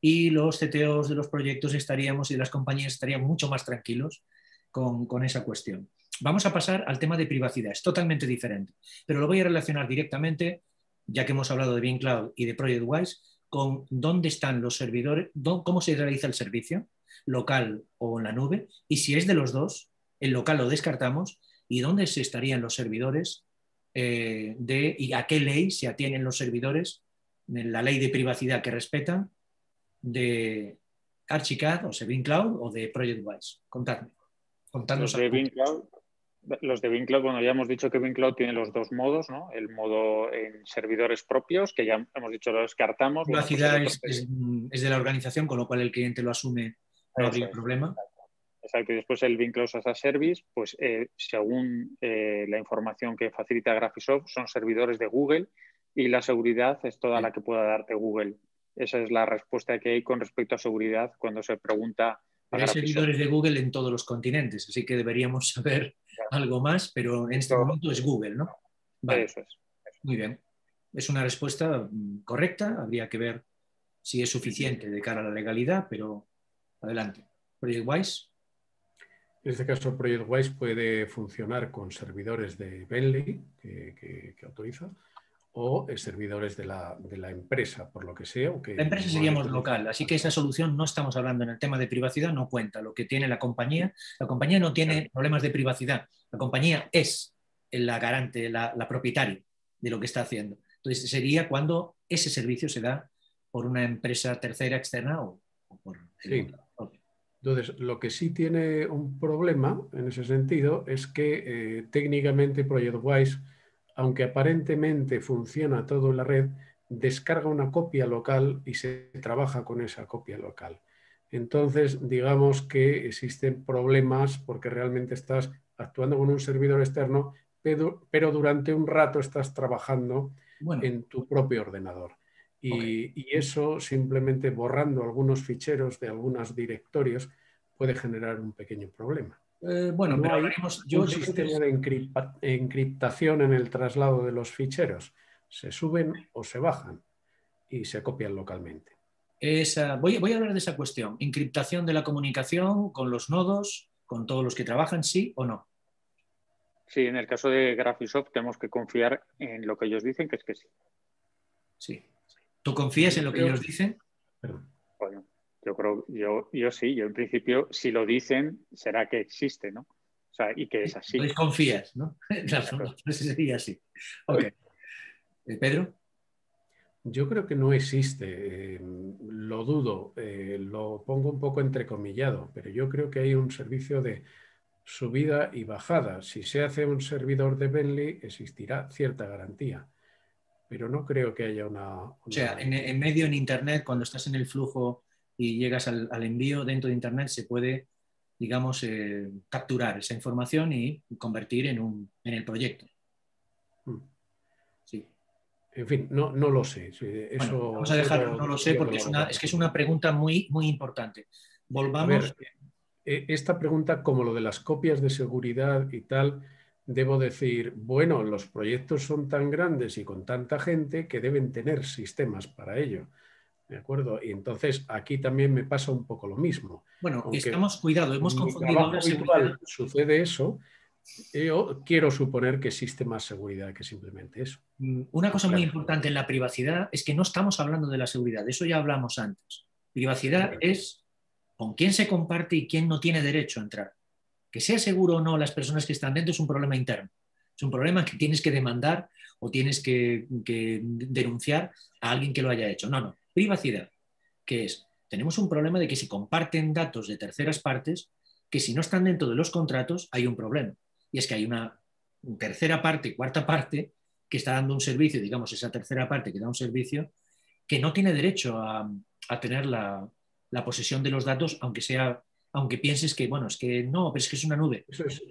y los CTOs de los proyectos estaríamos y de las compañías estarían mucho más tranquilos con, esa cuestión. Vamos a pasar al tema de privacidad, es totalmente diferente, pero lo voy a relacionar directamente, ya que hemos hablado de Beam Cloud y de ProjectWise, con dónde están los servidores, cómo se realiza el servicio, local o en la nube, y si es de los dos, el local lo descartamos, y dónde se estarían los servidores eh, de, y a qué ley se atienen los servidores, la ley de privacidad que respetan de Archicad o Sevin Cloud o de ProjectWise? Contadme. Los de, Beam Cloud, los de Cloud, bueno, ya hemos dicho que Cloud tiene los dos modos, ¿no? El modo en servidores propios, que ya hemos dicho lo descartamos. La ciudad es, de la organización, con lo cual el cliente lo asume, no habría problema. Exacto. Y después el Beam Cloud as a Service, pues eh, según eh, la información que facilita Graphisoft, son servidores de Google y la seguridad es toda la que pueda darte Google. Esa es la respuesta que hay con respecto a seguridad cuando se pregunta. Hay servidores de Google en todos los continentes, así que deberíamos saber algo más, pero en este momento es Google, ¿no? Vale. Eso es. Muy bien. Es una respuesta mm, correcta, habría que ver si es suficiente de cara a la legalidad, pero adelante. ProjectWise. En este caso, ProjectWise puede funcionar con servidores de Bentley que autoriza o servidores de la, empresa, por lo que sea. la empresa seríamos local, así que esa solución no estamos hablando en el tema de privacidad, no cuenta lo que tiene la compañía. La compañía no tiene problemas de privacidad, la compañía es la garante, la, propietaria de lo que está haciendo. Entonces sería cuando ese servicio se da por una empresa tercera externa o, por... Sí. Entonces, lo que sí tiene un problema en ese sentido es que eh, técnicamente ProjectWise aunque aparentemente funciona todo en la red, descarga una copia local y se trabaja con esa copia local. Entonces, digamos que existen problemas porque realmente estás actuando con un servidor externo, pero, durante un rato estás trabajando en tu propio ordenador. Y, y, eso simplemente borrando algunos ficheros de algunos directorios puede generar un pequeño problema. Eh, bueno, pero hay yo, un sistema de encriptación en el traslado de los ficheros. Se suben o se bajan y se copian localmente. Esa, voy, voy, a hablar de esa cuestión. Encriptación de la comunicación con los nodos, con todos los que trabajan, sí o no. Sí, en el caso de Graphisoft tenemos que confiar en lo que ellos dicen, que es que sí. Sí. ¿Tú confías en lo que ellos dicen? Bueno, yo creo, yo, yo sí, yo en principio, si lo dicen, será que existe, ¿no? O sea, y que es así. Entonces confías, ¿no? Claro, sería así. Ok. Eh, Pedro. Yo creo que no existe, eh, lo dudo, eh, lo pongo un poco entrecomillado, pero yo creo que hay un servicio de subida y bajada. Si se hace un servidor de Bentley, existirá cierta garantía, pero no creo que haya una... O sea, en, medio en Internet, cuando estás en el flujo y llegas al, envío dentro de Internet, se puede, digamos, eh, capturar esa información y convertir en, un, en el proyecto. Hmm. Sí. En fin, no, no lo sé. Eso, vamos a dejarlo, no lo sé, porque es, una, es que es una pregunta muy, muy importante. Volvamos. E, esta pregunta, como lo de las copias de seguridad y tal, debo decir, bueno, los proyectos son tan grandes y con tanta gente que deben tener sistemas para ello. ¿De acuerdo? Y entonces aquí también me pasa un poco lo mismo. Bueno, estamos cuidado, hemos confundido. sucede eso. Yo quiero suponer que existe más seguridad que simplemente eso. Mm, una cosa muy importante en la privacidad es que no estamos hablando de la seguridad, de eso ya hablamos antes. Privacidad es con quién se comparte y quién no tiene derecho a entrar. Que sea seguro o no las personas que están dentro es un problema interno. Es un problema que tienes que demandar o tienes que, denunciar a alguien que lo haya hecho. No, no. Privacidad, que es, tenemos un problema de que se comparten datos de terceras partes que si no están dentro de los contratos hay un problema. Y es que hay una tercera parte, cuarta parte, que está dando un servicio, digamos, esa tercera parte que da un servicio, que no tiene derecho a tener la, la posesión de los datos, aunque sea, aunque pienses que, bueno, es que no, pero es que es una nube. Eso es,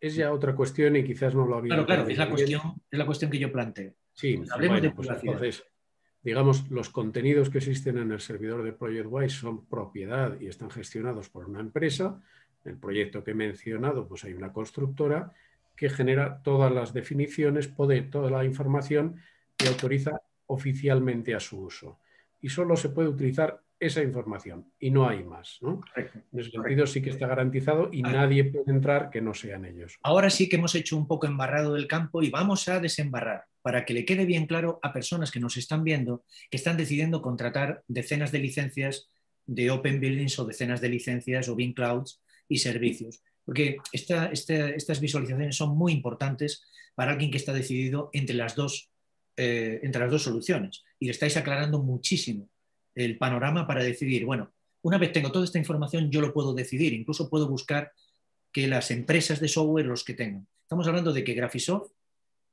es ya otra cuestión y quizás no lo había. Claro, claro, es la cuestión, es la cuestión que yo planteo. Sí, hablemos de pues entonces, digamos, los contenidos que existen en el servidor de ProjectWise son propiedad y están gestionados por una empresa. En el proyecto que he mencionado, pues hay una constructora que genera todas las definiciones, pone toda la información y autoriza oficialmente a su uso. Y solo se puede utilizar esa información y no hay más. ¿no? En ese sentido sí que está garantizado y nadie puede entrar que no sean ellos. Ahora sí que hemos hecho un poco embarrado del campo y vamos a desembarrar para que le quede bien claro a personas que nos están viendo que están decidiendo contratar decenas de licencias de Open Buildings o decenas de licencias o Bing Clouds y servicios. Porque estas visualizaciones son muy importantes para alguien que está decidido entre las dos, eh, entre las dos soluciones y le estáis aclarando muchísimo el panorama para decidir, bueno, una vez tengo toda esta información, yo lo puedo decidir, incluso puedo buscar que las empresas de software los que tengan. Estamos hablando de que Graphisoft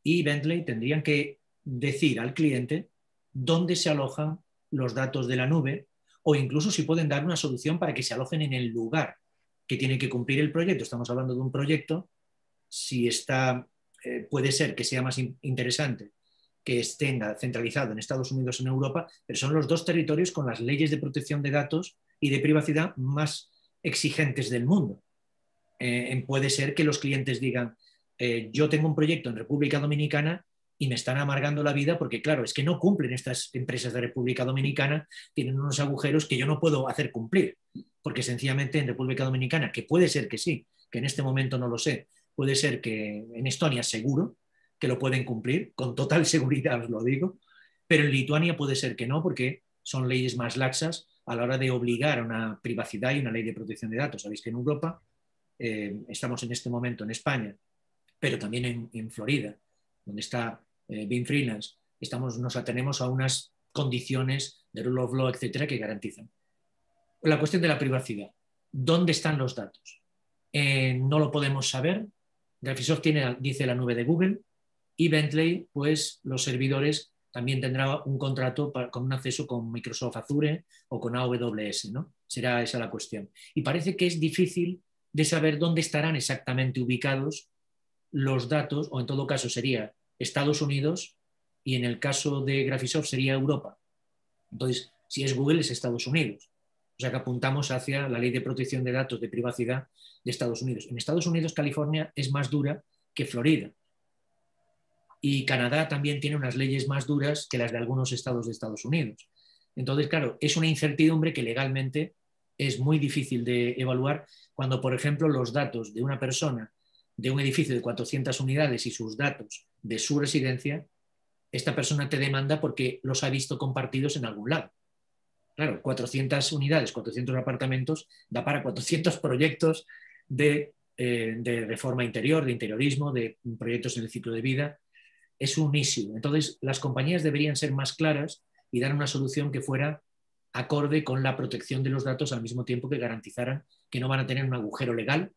y Bentley tendrían que decir al cliente dónde se alojan los datos de la nube o incluso si pueden dar una solución para que se alojen en el lugar que tiene que cumplir el proyecto. Estamos hablando de un proyecto, si está, eh, puede ser que sea más interesante que esté centralizado en Estados Unidos o en Europa, pero son los dos territorios con las leyes de protección de datos y de privacidad más exigentes del mundo. Eh, puede ser que los clientes digan, eh, yo tengo un proyecto en República Dominicana y me están amargando la vida porque, claro, es que no cumplen estas empresas de República Dominicana, tienen unos agujeros que yo no puedo hacer cumplir, porque sencillamente en República Dominicana, que puede ser que sí, que en este momento no lo sé, puede ser que en Estonia seguro, que lo pueden cumplir, con total seguridad os lo digo, pero en Lituania puede ser que no, porque son leyes más laxas a la hora de obligar a una privacidad y una ley de protección de datos. Sabéis que en Europa eh, estamos en este momento en España, pero también en, Florida, donde está eh, Freelance, estamos, nos atenemos a unas condiciones de rule of law, etcétera, que garantizan. La cuestión de la privacidad. ¿Dónde están los datos? Eh, no lo podemos saber. Graphisoft tiene, dice la nube de Google, y Bentley, pues los servidores también tendrá un contrato con un acceso con Microsoft Azure o con AWS, ¿no? Será esa la cuestión. Y parece que es difícil de saber dónde estarán exactamente ubicados los datos, o en todo caso sería Estados Unidos y en el caso de Graphisoft sería Europa. Entonces, si es Google es Estados Unidos. O sea que apuntamos hacia la ley de protección de datos de privacidad de Estados Unidos. En Estados Unidos, California es más dura que Florida. Y Canadá también tiene unas leyes más duras que las de algunos estados de Estados Unidos. Entonces, claro, es una incertidumbre que legalmente es muy difícil de evaluar cuando, por ejemplo, los datos de una persona de un edificio de 400 unidades y sus datos de su residencia, esta persona te demanda porque los ha visto compartidos en algún lado. Claro, 400 unidades, 400 apartamentos, da para 400 proyectos de, eh, de reforma interior, de interiorismo, de proyectos en el ciclo de vida. Es un issue. Entonces, las compañías deberían ser más claras y dar una solución que fuera acorde con la protección de los datos al mismo tiempo que garantizaran que no van a tener un agujero legal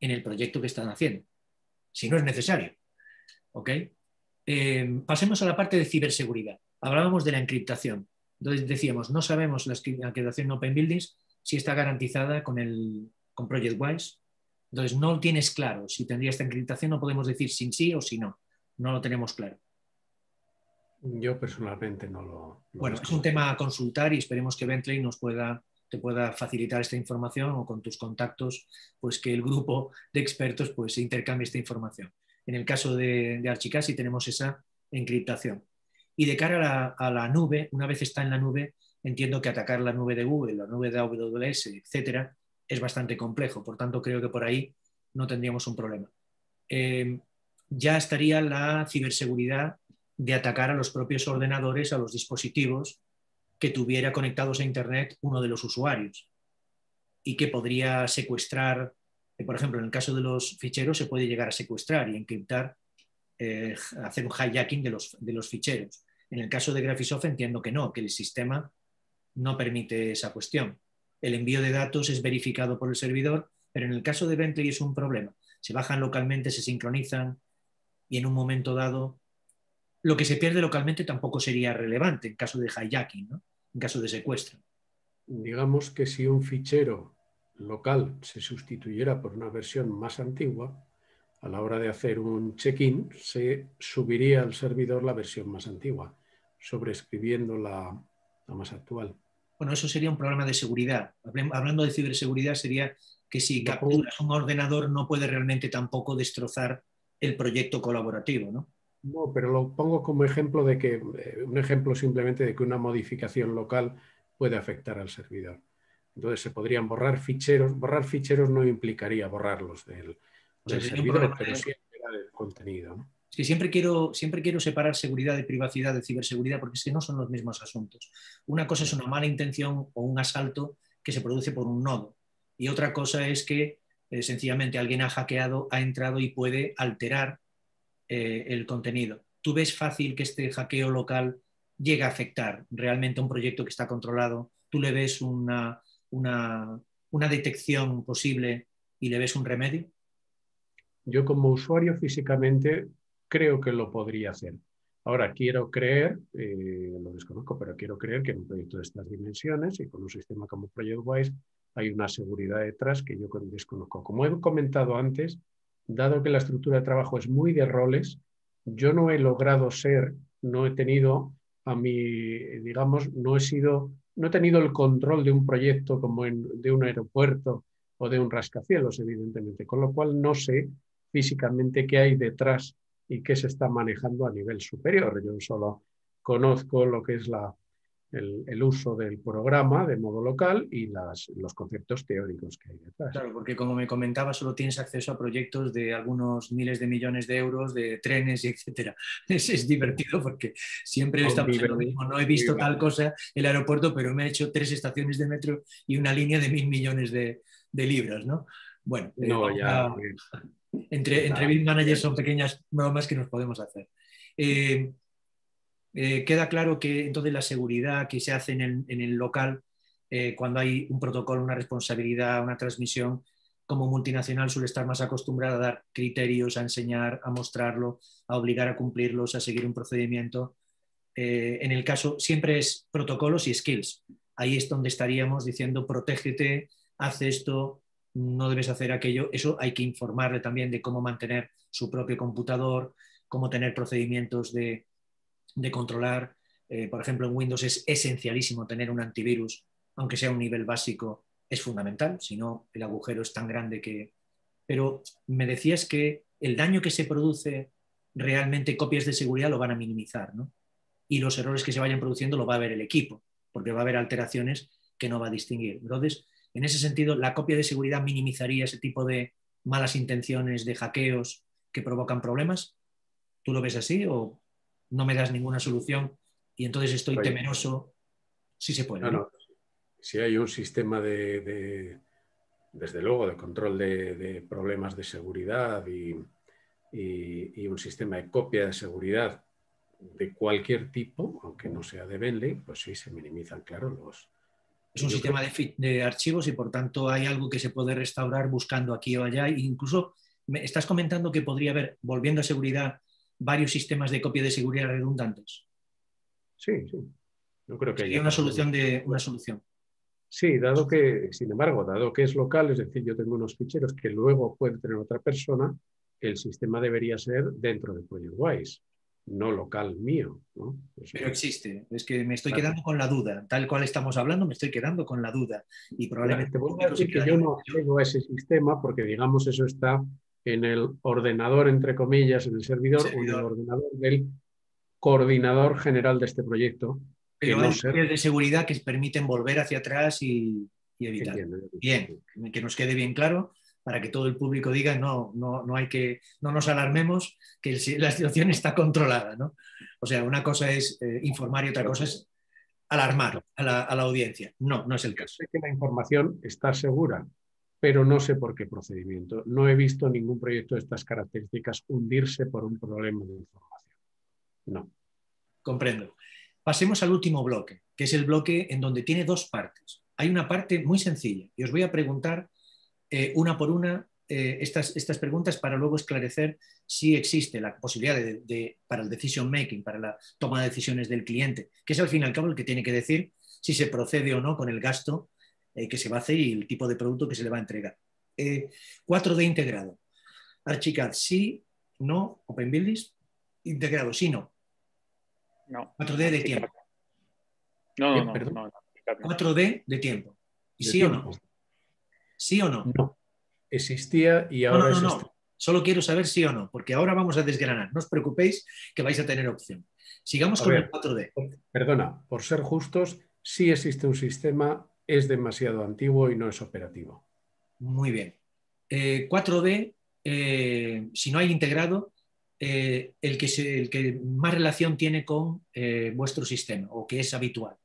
en el proyecto que están haciendo, si no es necesario. ¿Ok? Eh, pasemos a la parte de ciberseguridad. Hablábamos de la encriptación. Entonces decíamos, no sabemos la encriptación Open Buildings si está garantizada con, el, con ProjectWise. Entonces no tienes claro si tendría esta encriptación, no podemos decir sin sí o si no. No lo tenemos claro. Yo personalmente no lo. bueno, es un tema a consultar y esperemos que Bentley nos pueda, te pueda facilitar esta información o con tus contactos, pues que el grupo de expertos pues intercambie esta información. En el caso de, de Archicad tenemos esa encriptación. Y de cara a la, nube, una vez está en la nube, entiendo que atacar la nube de Google, la nube de AWS, etcétera, es bastante complejo. Por tanto, creo que por ahí no tendríamos un problema. Eh, ya estaría la ciberseguridad de atacar a los propios ordenadores, a los dispositivos que tuviera conectados a Internet uno de los usuarios y que podría secuestrar, por ejemplo, en el caso de los ficheros se puede llegar a secuestrar y encriptar, eh, hacer un hijacking de los, de los ficheros. En el caso de Graphisoft entiendo que no, que el sistema no permite esa cuestión. El envío de datos es verificado por el servidor, pero en el caso de Bentley es un problema. Se bajan localmente, se sincronizan y en un momento dado lo que se pierde localmente tampoco sería relevante en caso de hijacking, en caso de secuestro. Digamos que si un fichero local se sustituyera por una versión más antigua, a la hora de hacer un check-in se subiría al servidor la versión más antigua, sobreescribiendo la, la más actual. Bueno, eso sería un problema de seguridad. Hablando de ciberseguridad, sería que si capturas un ordenador no puede realmente tampoco destrozar el proyecto colaborativo, ¿no? No, pero lo pongo como ejemplo de que, eh, un ejemplo simplemente de que una modificación local puede afectar al servidor. Entonces se podrían borrar ficheros. Borrar ficheros no implicaría borrarlos del, servidor, pero siempre del contenido. siempre quiero, siempre quiero separar seguridad de privacidad de ciberseguridad porque es que no son los mismos asuntos. Una cosa es una mala intención o un asalto que se produce por un nodo y otra cosa es que eh, sencillamente alguien ha hackeado, ha entrado y puede alterar eh, el contenido. ¿Tú ves fácil que este hackeo local llegue a afectar realmente a un proyecto que está controlado? ¿Tú le ves una, una, detección posible y le ves un remedio? Yo como usuario físicamente creo que lo podría hacer. Ahora quiero creer, eh, lo desconozco, pero quiero creer que en un proyecto de estas dimensiones y con un sistema como ProjectWise hay una seguridad detrás que yo desconozco. Como he comentado antes, dado que la estructura de trabajo es muy de roles, yo no he logrado ser, no he tenido a mi, digamos, no he sido, no he tenido el control de un proyecto como de un aeropuerto o de un rascacielos, evidentemente, con lo cual no sé físicamente qué hay detrás y qué se está manejando a nivel superior. Yo solo conozco lo que es la, el, uso del programa de modo local y las, los conceptos teóricos que hay detrás. Claro, porque como me comentaba, solo tienes acceso a proyectos de algunos miles de millones de euros, de trenes y etcétera. Es, es divertido porque siempre estamos en lo mismo. No he visto tal cosa el aeropuerto, pero me he hecho tres estaciones de metro y una línea de mil millones de, de libras, ¿no? Bueno, eh, no, ya, entre, entre Big Managers son pequeñas bromas que nos podemos hacer. Eh, eh, queda claro que entonces la seguridad que se hace en el, local, eh, cuando hay un protocolo, una responsabilidad, una transmisión, como multinacional suele estar más acostumbrada a dar criterios, a enseñar, a mostrarlo, a obligar a cumplirlos, a seguir un procedimiento. Eh, en el caso, siempre es protocolos y skills. Ahí es donde estaríamos diciendo, protégete, haz esto, no debes hacer aquello. Eso hay que informarle también de cómo mantener su propio computador, cómo tener procedimientos de, de controlar. Eh, por ejemplo, en Windows es esencialísimo tener un antivirus aunque sea un nivel básico, es fundamental, si no el agujero es tan grande que... Pero me decías que el daño que se produce realmente copias de seguridad lo van a minimizar, ¿no? Y los errores que se vayan produciendo lo va a ver el equipo, porque va a haber alteraciones que no va a distinguir. Entonces, en ese sentido, la copia de seguridad minimizaría ese tipo de malas intenciones, de hackeos que provocan problemas. ¿Tú lo ves así o no me das ninguna solución y entonces estoy temeroso si se puede? Si hay un sistema de, desde luego, de control de, problemas de seguridad y, un sistema de copia de seguridad de cualquier tipo, aunque no sea de Bentley, pues sí se minimizan, claro, los... Es un sistema de, archivos y por tanto hay algo que se puede restaurar buscando aquí o allá. E incluso me estás comentando que podría haber, volviendo a seguridad, varios sistemas de copia de seguridad redundantes. Sí, sí. No creo que haya una solución de una solución. Sí, dado que, sin embargo, dado que es local, es decir, yo tengo unos ficheros que luego puede tener otra persona, el sistema debería ser dentro de ProjectWise, no local mío. Pero existe, es que me estoy quedando con la duda, tal cual estamos hablando, me estoy quedando con la duda. Y probablemente... Te voy a decir que yo no tengo ese sistema porque, digamos, eso está en el ordenador, entre comillas, en el servidor, o en el ordenador del coordinador general de este proyecto, pero hay de seguridad que permiten volver hacia atrás y, evitar. Bien, que nos quede bien claro para que todo el público diga no, no, no hay que, no nos alarmemos, que la situación está controlada. ¿no? O sea, una cosa es eh, informar y otra cosa es alarmar a la, audiencia. No, no es el caso. Sé que la información está segura, pero no sé por qué procedimiento. No he visto ningún proyecto de estas características hundirse por un problema de información. No. Comprendo. Pasemos al último bloque, que es el bloque en donde tiene dos partes. Hay una parte muy sencilla y os voy a preguntar eh, una por una eh, estas, estas, preguntas para luego esclarecer si existe la posibilidad de, para el decision making, para la toma de decisiones del cliente, que es al fin y al cabo el que tiene que decir si se procede o no con el gasto eh, que se va a hacer y el tipo de producto que se le va a entregar. 4D integrado. Archicad, sí, no, OpenBuildings, integrado, sí, no. No. 4D de tiempo. No, no, no, 4D de tiempo. ¿Y sí o no? ¿Sí o no? No. Existía y ahora no, no, no, Solo quiero saber sí o no, porque ahora vamos a desgranar. No os preocupéis que vais a tener opción. Sigamos con el 4D. Perdona, por ser justos, sí existe un sistema, es demasiado antiguo y no es operativo. Muy bien. 4D, eh, eh, si no hay integrado, eh, el, que el, que más relación tiene con eh, vuestro sistema o que es habitual?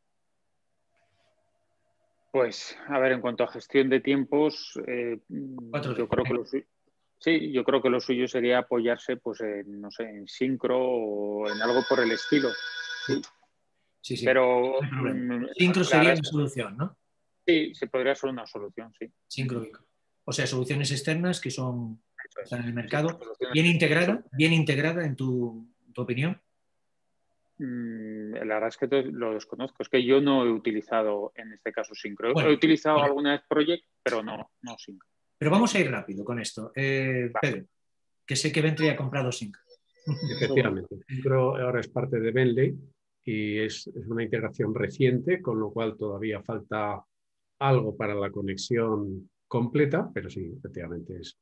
Pues, a ver, en cuanto a gestión de tiempos, eh, yo creo que lo sí, yo creo que lo suyo sería apoyarse, pues, en, no sé, en sincro o en algo por el estilo. Sí, sí. Pero mm, sincro sería una solución, ¿no? Sí, se podría ser una solución, sí. Sincro. O sea, soluciones externas que son en el mercado. ¿Bien integrada? ¿Bien integrada en tu, opinión? Mm, la verdad es que lo desconozco. Es que yo no he utilizado en este caso Syncro. he utilizado alguna vez Project, pero no, no Syncro. Pero vamos a ir rápido con esto. Eh, Pedro, que sé que Bentley ha comprado Syncro. Efectivamente. Syncro ahora es parte de Bentley y es, es una integración reciente, con lo cual todavía falta algo para la conexión completa, pero sí, efectivamente es,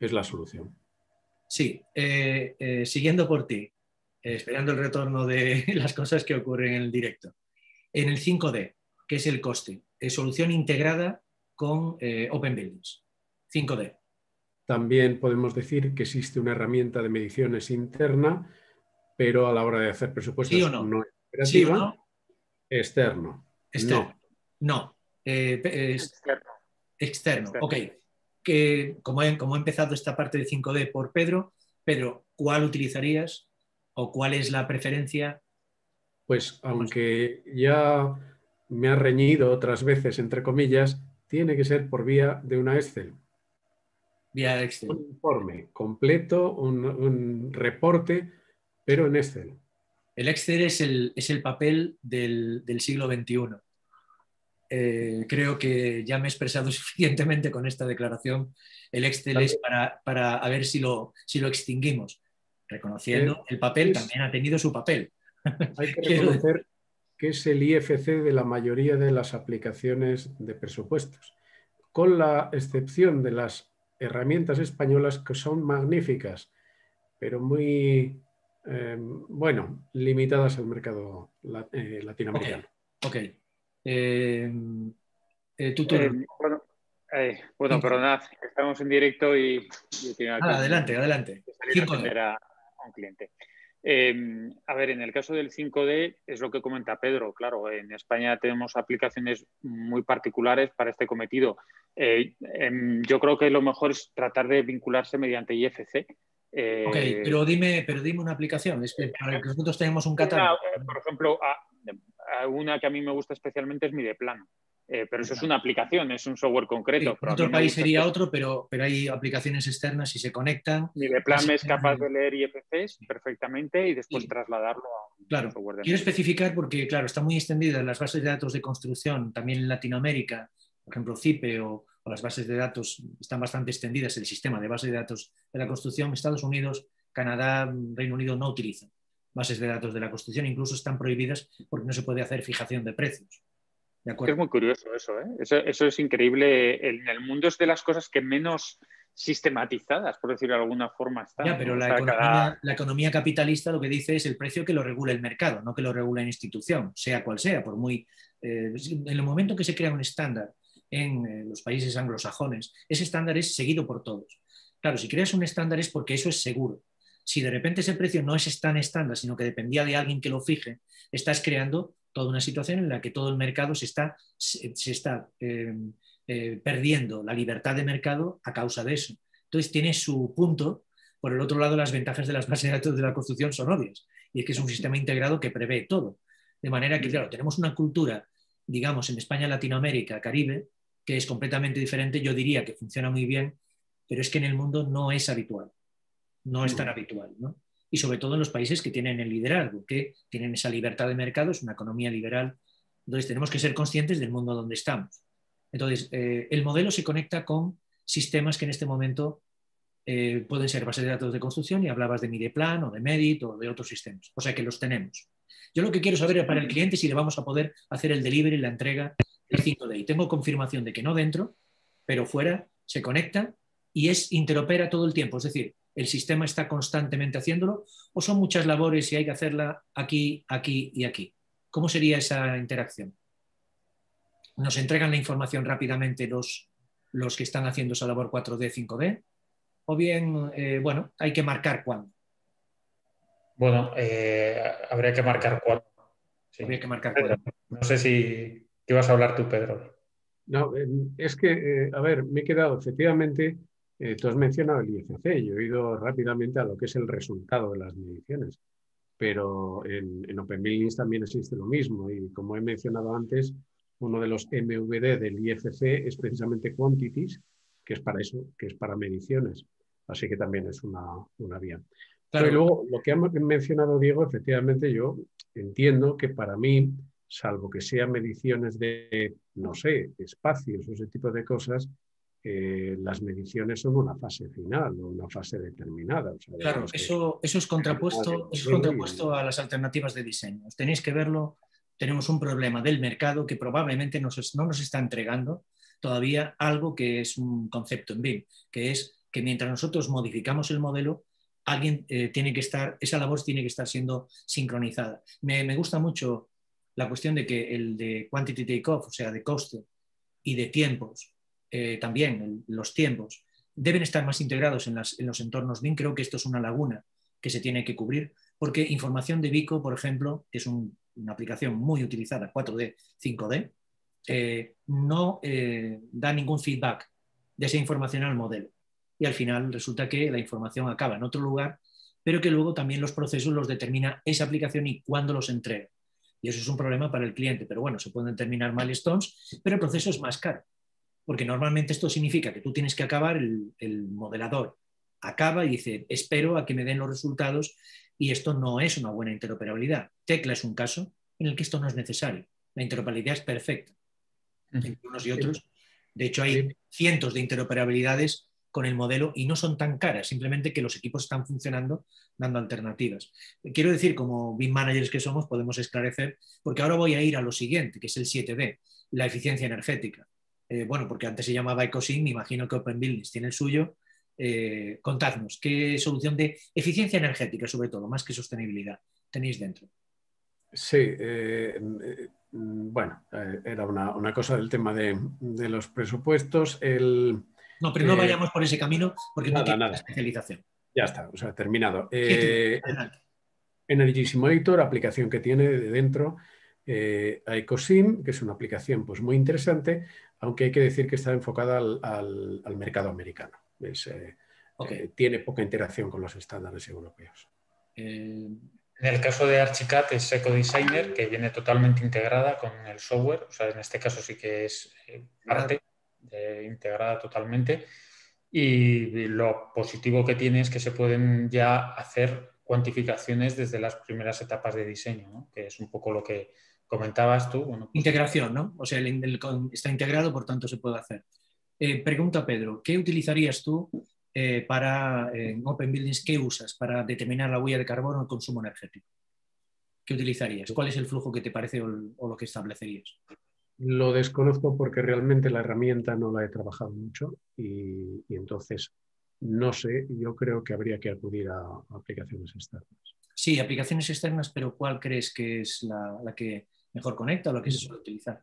es la solución. Sí, eh, eh, siguiendo por ti, eh, esperando el retorno de las cosas que ocurren en el directo. En el 5D, ¿qué es el coste? solución integrada con Open Buildings. 5D. También podemos decir que existe una herramienta de mediciones interna, pero a la hora de hacer presupuestos no? es operativa. Externo. Externo. No. Externo. Externo. Ok que, como he, como he empezado esta parte de 5D por Pedro, Pedro, ¿cuál utilizarías o cuál es la preferencia? Pues aunque ya me ha reñido otras veces, entre comillas, tiene que ser por vía de una Excel. Vía Excel. Un informe completo, un, reporte, pero en Excel. El Excel es el, es el papel del, del siglo XXI. Eh, creo que ya me he expresado suficientemente con esta declaración. El Excel es para, ver si lo, si lo extinguimos, reconociendo el papel también ha tenido su papel. Hay que reconocer que es el IFC de la mayoría de las aplicaciones de presupuestos, con la excepción de las herramientas españolas que son magníficas, pero muy, eh, bueno, limitadas al mercado eh, latinoamericano. Ok. Eh, bueno, bueno perdonad, estamos en directo y... Ah, adelante, adelante. A, un cliente. Em, a ver, en el caso del 5D es lo que comenta Pedro. Claro, en España tenemos aplicaciones muy particulares para este cometido. Eh, em, yo creo que lo mejor es tratar de vincularse mediante IFC. Eh, ok, pero dime, pero dime una aplicación. Es que para que nosotros tenemos un catálogo. Eh, por ejemplo, una que a mí me gusta especialmente es Mideplan. Eh, pero eso es una aplicación, es un software concreto. en otro país sería otro, pero, pero hay aplicaciones externas y se conectan. Mi de plan es capaz de leer IFCs perfectamente y después trasladarlo a un claro. software de Quiero especificar porque, claro, está muy extendida en las bases de datos de construcción, también en Latinoamérica, por ejemplo, CIPE o, las bases de datos están bastante extendidas, el sistema de bases de datos de la construcción. Estados Unidos, Canadá, Reino Unido no utilizan bases de datos de la construcción, incluso están prohibidas porque no se puede hacer fijación de precios. Es muy curioso eso, ¿eh? eso, es increíble. En el mundo es de las cosas que menos sistematizadas, por decirlo de alguna forma, están. Ya, pero la, economía, capitalista lo que dice es el precio que lo regula el mercado, no que lo regula la institución, sea cual sea, por muy... Eh, en el momento que se crea un estándar en eh, los países anglosajones, ese estándar es seguido por todos. Claro, si creas un estándar es porque eso es seguro. Si de repente ese precio no es tan estándar, sino que dependía de alguien que lo fije, estás creando toda una situación en la que todo el mercado se está, se, está eh, eh, perdiendo la libertad de mercado a causa de eso. Entonces tiene su punto. Por el otro lado, las ventajas de las bases de datos de la construcción son obvias. Y es que es un sistema integrado que prevé todo. De manera que, claro, tenemos una cultura, digamos, en España, Latinoamérica, Caribe, que es completamente diferente. Yo diría que funciona muy bien, pero es que en el mundo no es habitual. No es tan habitual. ¿no? y sobre todo en los países que tienen el liderazgo, que tienen esa libertad de mercado, es una economía liberal. Entonces tenemos que ser conscientes del mundo donde estamos. Entonces, eh, el modelo se conecta con sistemas que en este momento eh, pueden ser bases de datos de construcción y hablabas de Mideplan o de Medit o de otros sistemas. O sea que los tenemos. Yo lo que quiero saber para el cliente si le vamos a poder hacer el delivery, la entrega del 5D. tengo confirmación de que no dentro, pero fuera se conecta y es interopera todo el tiempo. Es decir, el sistema está constantemente haciéndolo o son muchas labores y hay que hacerla aquí, aquí y aquí. ¿Cómo sería esa interacción? ¿Nos entregan la información rápidamente los, los que están haciendo esa labor 4D, 5D? ¿O bien, eh, bueno, hay que marcar cuándo? Bueno, eh, habría que marcar cuándo. Habría que marcar cuándo. No sé si ibas a hablar tú, Pedro. No, eh, es que, a ver, me he quedado efectivamente eh, tú has mencionado el IFC, yo he ido rápidamente a lo que es el resultado de las mediciones, pero en, en también existe lo mismo y como he mencionado antes, uno de los MVD del IFC es precisamente Quantities, que es para eso, que es para mediciones, así que también es una, una vía. Pero luego, lo que ha mencionado Diego, efectivamente yo entiendo que para mí, salvo que sean mediciones de, no sé, espacios o ese tipo de cosas, las mediciones son una fase final o una fase determinada. claro, eso, eso es contrapuesto, es contrapuesto a las alternativas de diseño. Tenéis que verlo, tenemos un problema del mercado que probablemente no nos está entregando todavía algo que es un concepto en BIM, que es que mientras nosotros modificamos el modelo, alguien eh, tiene que estar, esa labor tiene que estar siendo sincronizada. Me, me gusta mucho la cuestión de que el de quantity takeoff, o sea, de coste y de tiempos, eh, también los tiempos, deben estar más integrados en, los entornos BIM. Creo que esto es una laguna que se tiene que cubrir, porque información de Vico, por ejemplo, que es una aplicación muy utilizada, 4D, 5D, eh, no eh, da ningún feedback de esa información al modelo. Y al final resulta que la información acaba en otro lugar, pero que luego también los procesos los determina esa aplicación y cuándo los entrega. Y eso es un problema para el cliente. Pero bueno, se pueden determinar milestones, pero el proceso es más caro porque normalmente esto significa que tú tienes que acabar, el, modelador acaba y dice, espero a que me den los resultados y esto no es una buena interoperabilidad. Tecla es un caso en el que esto no es necesario. La interoperabilidad es perfecta entre unos y otros. De hecho, hay cientos de interoperabilidades con el modelo y no son tan caras, simplemente que los equipos están funcionando dando alternativas. Quiero decir, como BIM managers que somos, podemos esclarecer, porque ahora voy a ir a lo siguiente, que es el 7B, la eficiencia energética. Eh, bueno, porque antes se llamaba EcoSym, me imagino que Open Buildings tiene el suyo. Eh, contadnos, ¿qué solución de eficiencia energética, sobre todo, más que sostenibilidad, tenéis dentro? Sí, eh, bueno, era una, cosa del tema de, los presupuestos. El, no, pero no vayamos por ese camino porque no tiene especialización. Ya está, o sea, terminado. Energy Simulator, aplicación que tiene de dentro eh, a EcoSim, que es una aplicación pues, muy interesante, aunque hay que decir que está enfocada al, mercado americano. Eh, eh, tiene poca interacción con los estándares europeos. En el caso de Archicad es EcoDesigner, que viene totalmente integrada con el software, o sea, en este caso sí que es parte integrada totalmente. Y lo positivo que tiene es que se pueden ya hacer cuantificaciones desde las primeras etapas de diseño, que es un poco lo que, comentabas tú. Bueno, pues Integración, ¿no? O sea, está integrado, por tanto se puede hacer. Eh, pregunta Pedro, ¿qué utilizarías tú eh, para en Open Buildings? ¿Qué usas para determinar la huella de carbono o el consumo energético? ¿Qué utilizarías? ¿Cuál es el flujo que te parece o, lo que establecerías? Lo desconozco porque realmente la herramienta no la he trabajado mucho y, entonces no sé, yo creo que habría que acudir a, aplicaciones externas. Sí, aplicaciones externas, pero ¿cuál crees que es la que mejor conecta o lo que se suele utilizar?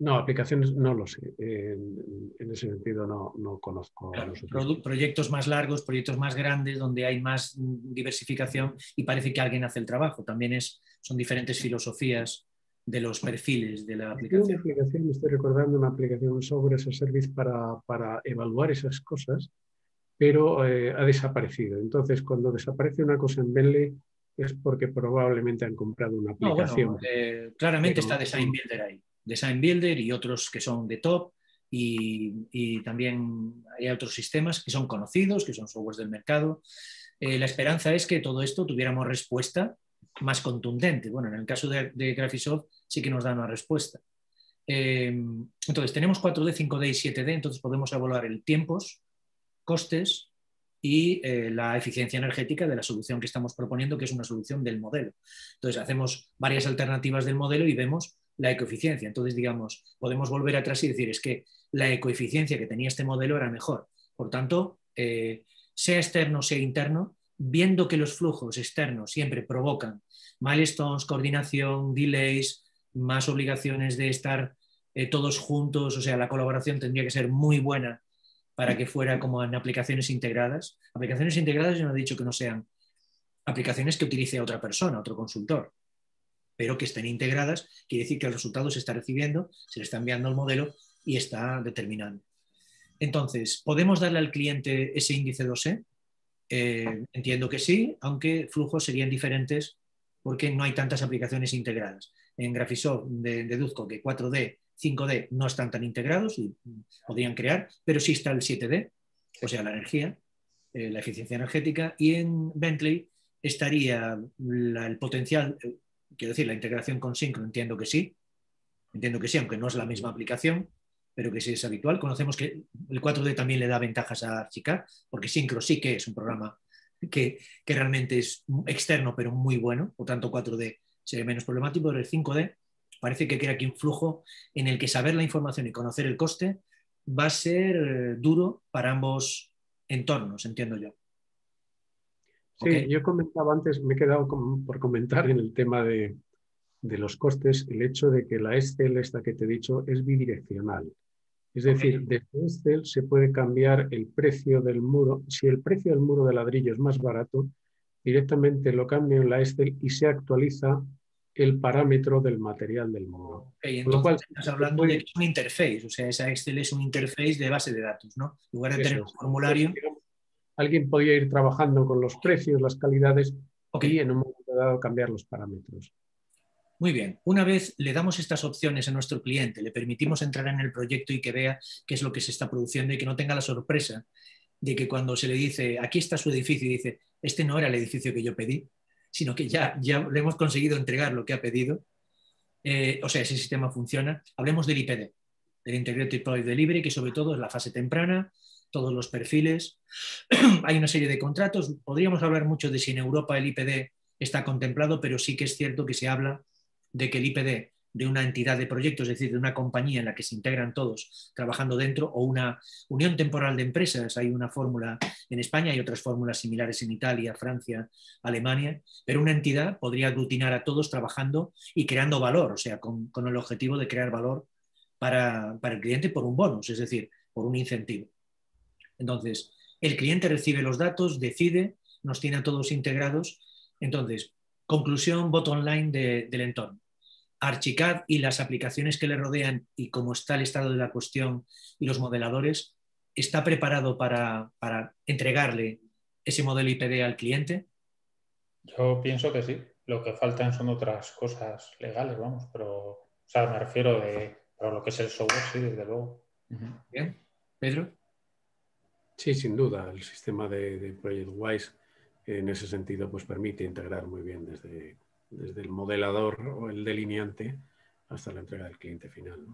No, aplicaciones no lo sé. En, ese sentido no, conozco. proyectos más largos, proyectos más grandes, donde hay más diversificación y parece que alguien hace el trabajo. También es, son diferentes filosofías de los perfiles de la aplicación. aplicación, estoy recordando una aplicación sobre ese service para, para evaluar esas cosas, pero eh, ha desaparecido. Entonces, cuando desaparece una cosa en Bentley, es porque probablemente han comprado una aplicación. Eh, claramente está Design Builder ahí. Design Builder y otros que son de top y, también hay otros sistemas que son conocidos, que son softwares del mercado. Eh, la esperanza es que todo esto tuviéramos respuesta más contundente. Bueno, en el caso de, de Graphisoft sí que nos da una respuesta. Eh, entonces, tenemos 4D, 5D y 7D, entonces podemos evaluar el tiempos, costes, y eh, la eficiencia energética de la solución que estamos proponiendo, que es una solución del modelo. Entonces, hacemos varias alternativas del modelo y vemos la ecoeficiencia. Entonces, digamos, podemos volver atrás y decir, es que la ecoeficiencia que tenía este modelo era mejor. Por tanto, eh, sea externo, sea interno, viendo que los flujos externos siempre provocan milestones, coordinación, delays, más obligaciones de estar eh, todos juntos, o sea, la colaboración tendría que ser muy buena para que fuera como en aplicaciones integradas. Aplicaciones integradas yo no he dicho que no sean aplicaciones que utilice otra persona, otro consultor, pero que estén integradas, quiere decir que el resultado se está recibiendo, se le está enviando al modelo y está determinando. Entonces, ¿podemos darle al cliente ese índice 2E? Eh, entiendo que sí, aunque flujos serían diferentes porque no hay tantas aplicaciones integradas. En Graphisoft deduzco que 4D 5D no están tan integrados y podrían crear, pero sí está el 7D, o sea, la energía, eh, la eficiencia energética, y en Bentley estaría el potencial, eh, quiero decir, la integración con Synchro, entiendo que sí, entiendo que sí, aunque no es la misma aplicación, pero que sí es habitual. Conocemos que el 4D también le da ventajas a Archicad, porque Synchro sí que es un programa que, que realmente es externo, pero muy bueno, por tanto 4D sería menos problemático, pero el 5D parece que crea aquí un flujo en el que saber la información y conocer el coste va a ser eh, duro para ambos entornos, entiendo yo. Sí, yo comentaba antes, me he quedado por comentar en el tema de, los costes, el hecho de que la Excel, esta que te he dicho, es bidireccional. Es decir, desde Excel se puede cambiar el precio del muro. Si el precio del muro de ladrillo es más barato, directamente lo cambio en la Excel y se actualiza el parámetro del material del modo. entonces estás hablando de un interface, o sea, esa Excel es un interface de base de datos, ¿no? En lugar de tener un formulario. Alguien podía ir trabajando con los precios, las calidades y en un momento dado cambiar los parámetros. Muy bien, una vez le damos estas opciones a nuestro cliente, le permitimos entrar en el proyecto y que vea qué es lo que se está produciendo y que no tenga la sorpresa de que cuando se le dice, aquí está su edificio, y dice, este no era el edificio que yo pedí, sino que ya, ya le hemos conseguido entregar lo que ha pedido. Eh, o sea, ese sistema funciona. Hablemos del IPD, del Integrated Product Delivery, que sobre todo es la fase temprana, todos los perfiles. Hay una serie de contratos. Podríamos hablar mucho de si en Europa el IPD está contemplado, pero sí que es cierto que se habla de que el IPD de una entidad de proyectos, es decir, de una compañía en la que se integran todos trabajando dentro, o una unión temporal de empresas. Hay una fórmula en España y otras fórmulas similares en Italia, Francia, Alemania, pero una entidad podría aglutinar a todos trabajando y creando valor, o sea, con, el objetivo de crear valor para, para el cliente por un bonus, es decir, por un incentivo. Entonces, el cliente recibe los datos, decide, nos tiene a todos integrados. Entonces, conclusión, bottom line del entorno. Archicad y las aplicaciones que le rodean y cómo está el estado de la cuestión y los modeladores, ¿está preparado para, entregarle ese modelo IPD al cliente? Yo pienso que sí. Lo que faltan son otras cosas legales, vamos, pero, o sea, me refiero de, a lo que es el software, sí, desde luego. Bien. Pedro. Sí, sin duda. El sistema de, de Project Wise en ese sentido pues permite integrar muy bien desde desde el modelador o el delineante hasta la entrega del cliente final.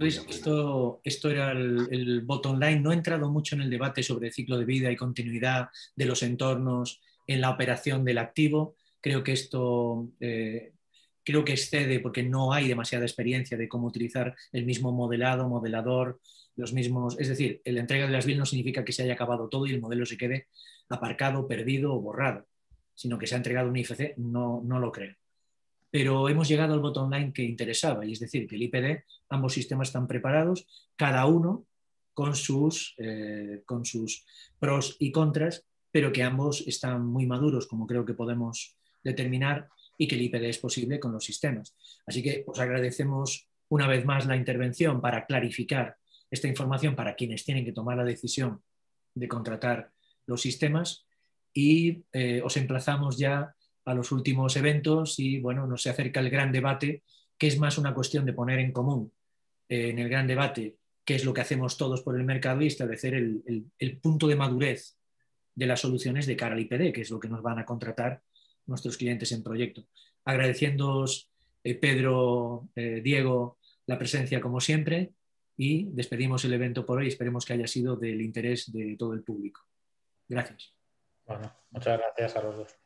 esto, esto era el, bottom line. No he entrado mucho en el debate sobre el ciclo de vida y continuidad de los entornos en la operación del activo. Creo que esto eh, creo que excede porque no hay demasiada experiencia de cómo utilizar el mismo modelado, modelador, los mismos. Es decir, la entrega de las BIL no significa que se haya acabado todo y el modelo se quede aparcado, perdido o borrado sino que se ha entregado un IFC, no, no lo creo. Pero hemos llegado al bottom line que interesaba, y es decir, que el IPD, ambos sistemas están preparados, cada uno con sus, eh, con sus pros y contras, pero que ambos están muy maduros, como creo que podemos determinar, y que el IPD es posible con los sistemas. Así que os agradecemos una vez más la intervención para clarificar esta información para quienes tienen que tomar la decisión de contratar los sistemas y eh, os emplazamos ya a los últimos eventos y bueno, nos se acerca el gran debate, que es más una cuestión de poner en común eh, en el gran debate qué es lo que hacemos todos por el mercado y establecer el, punto de madurez de las soluciones de cara al IPD, que es lo que nos van a contratar nuestros clientes en proyecto. Agradeciéndoos, eh, Pedro, Diego, la presencia como siempre y despedimos el evento por hoy. Esperemos que haya sido del interés de todo el público. Gracias. Bueno, muchas gracias a los dos.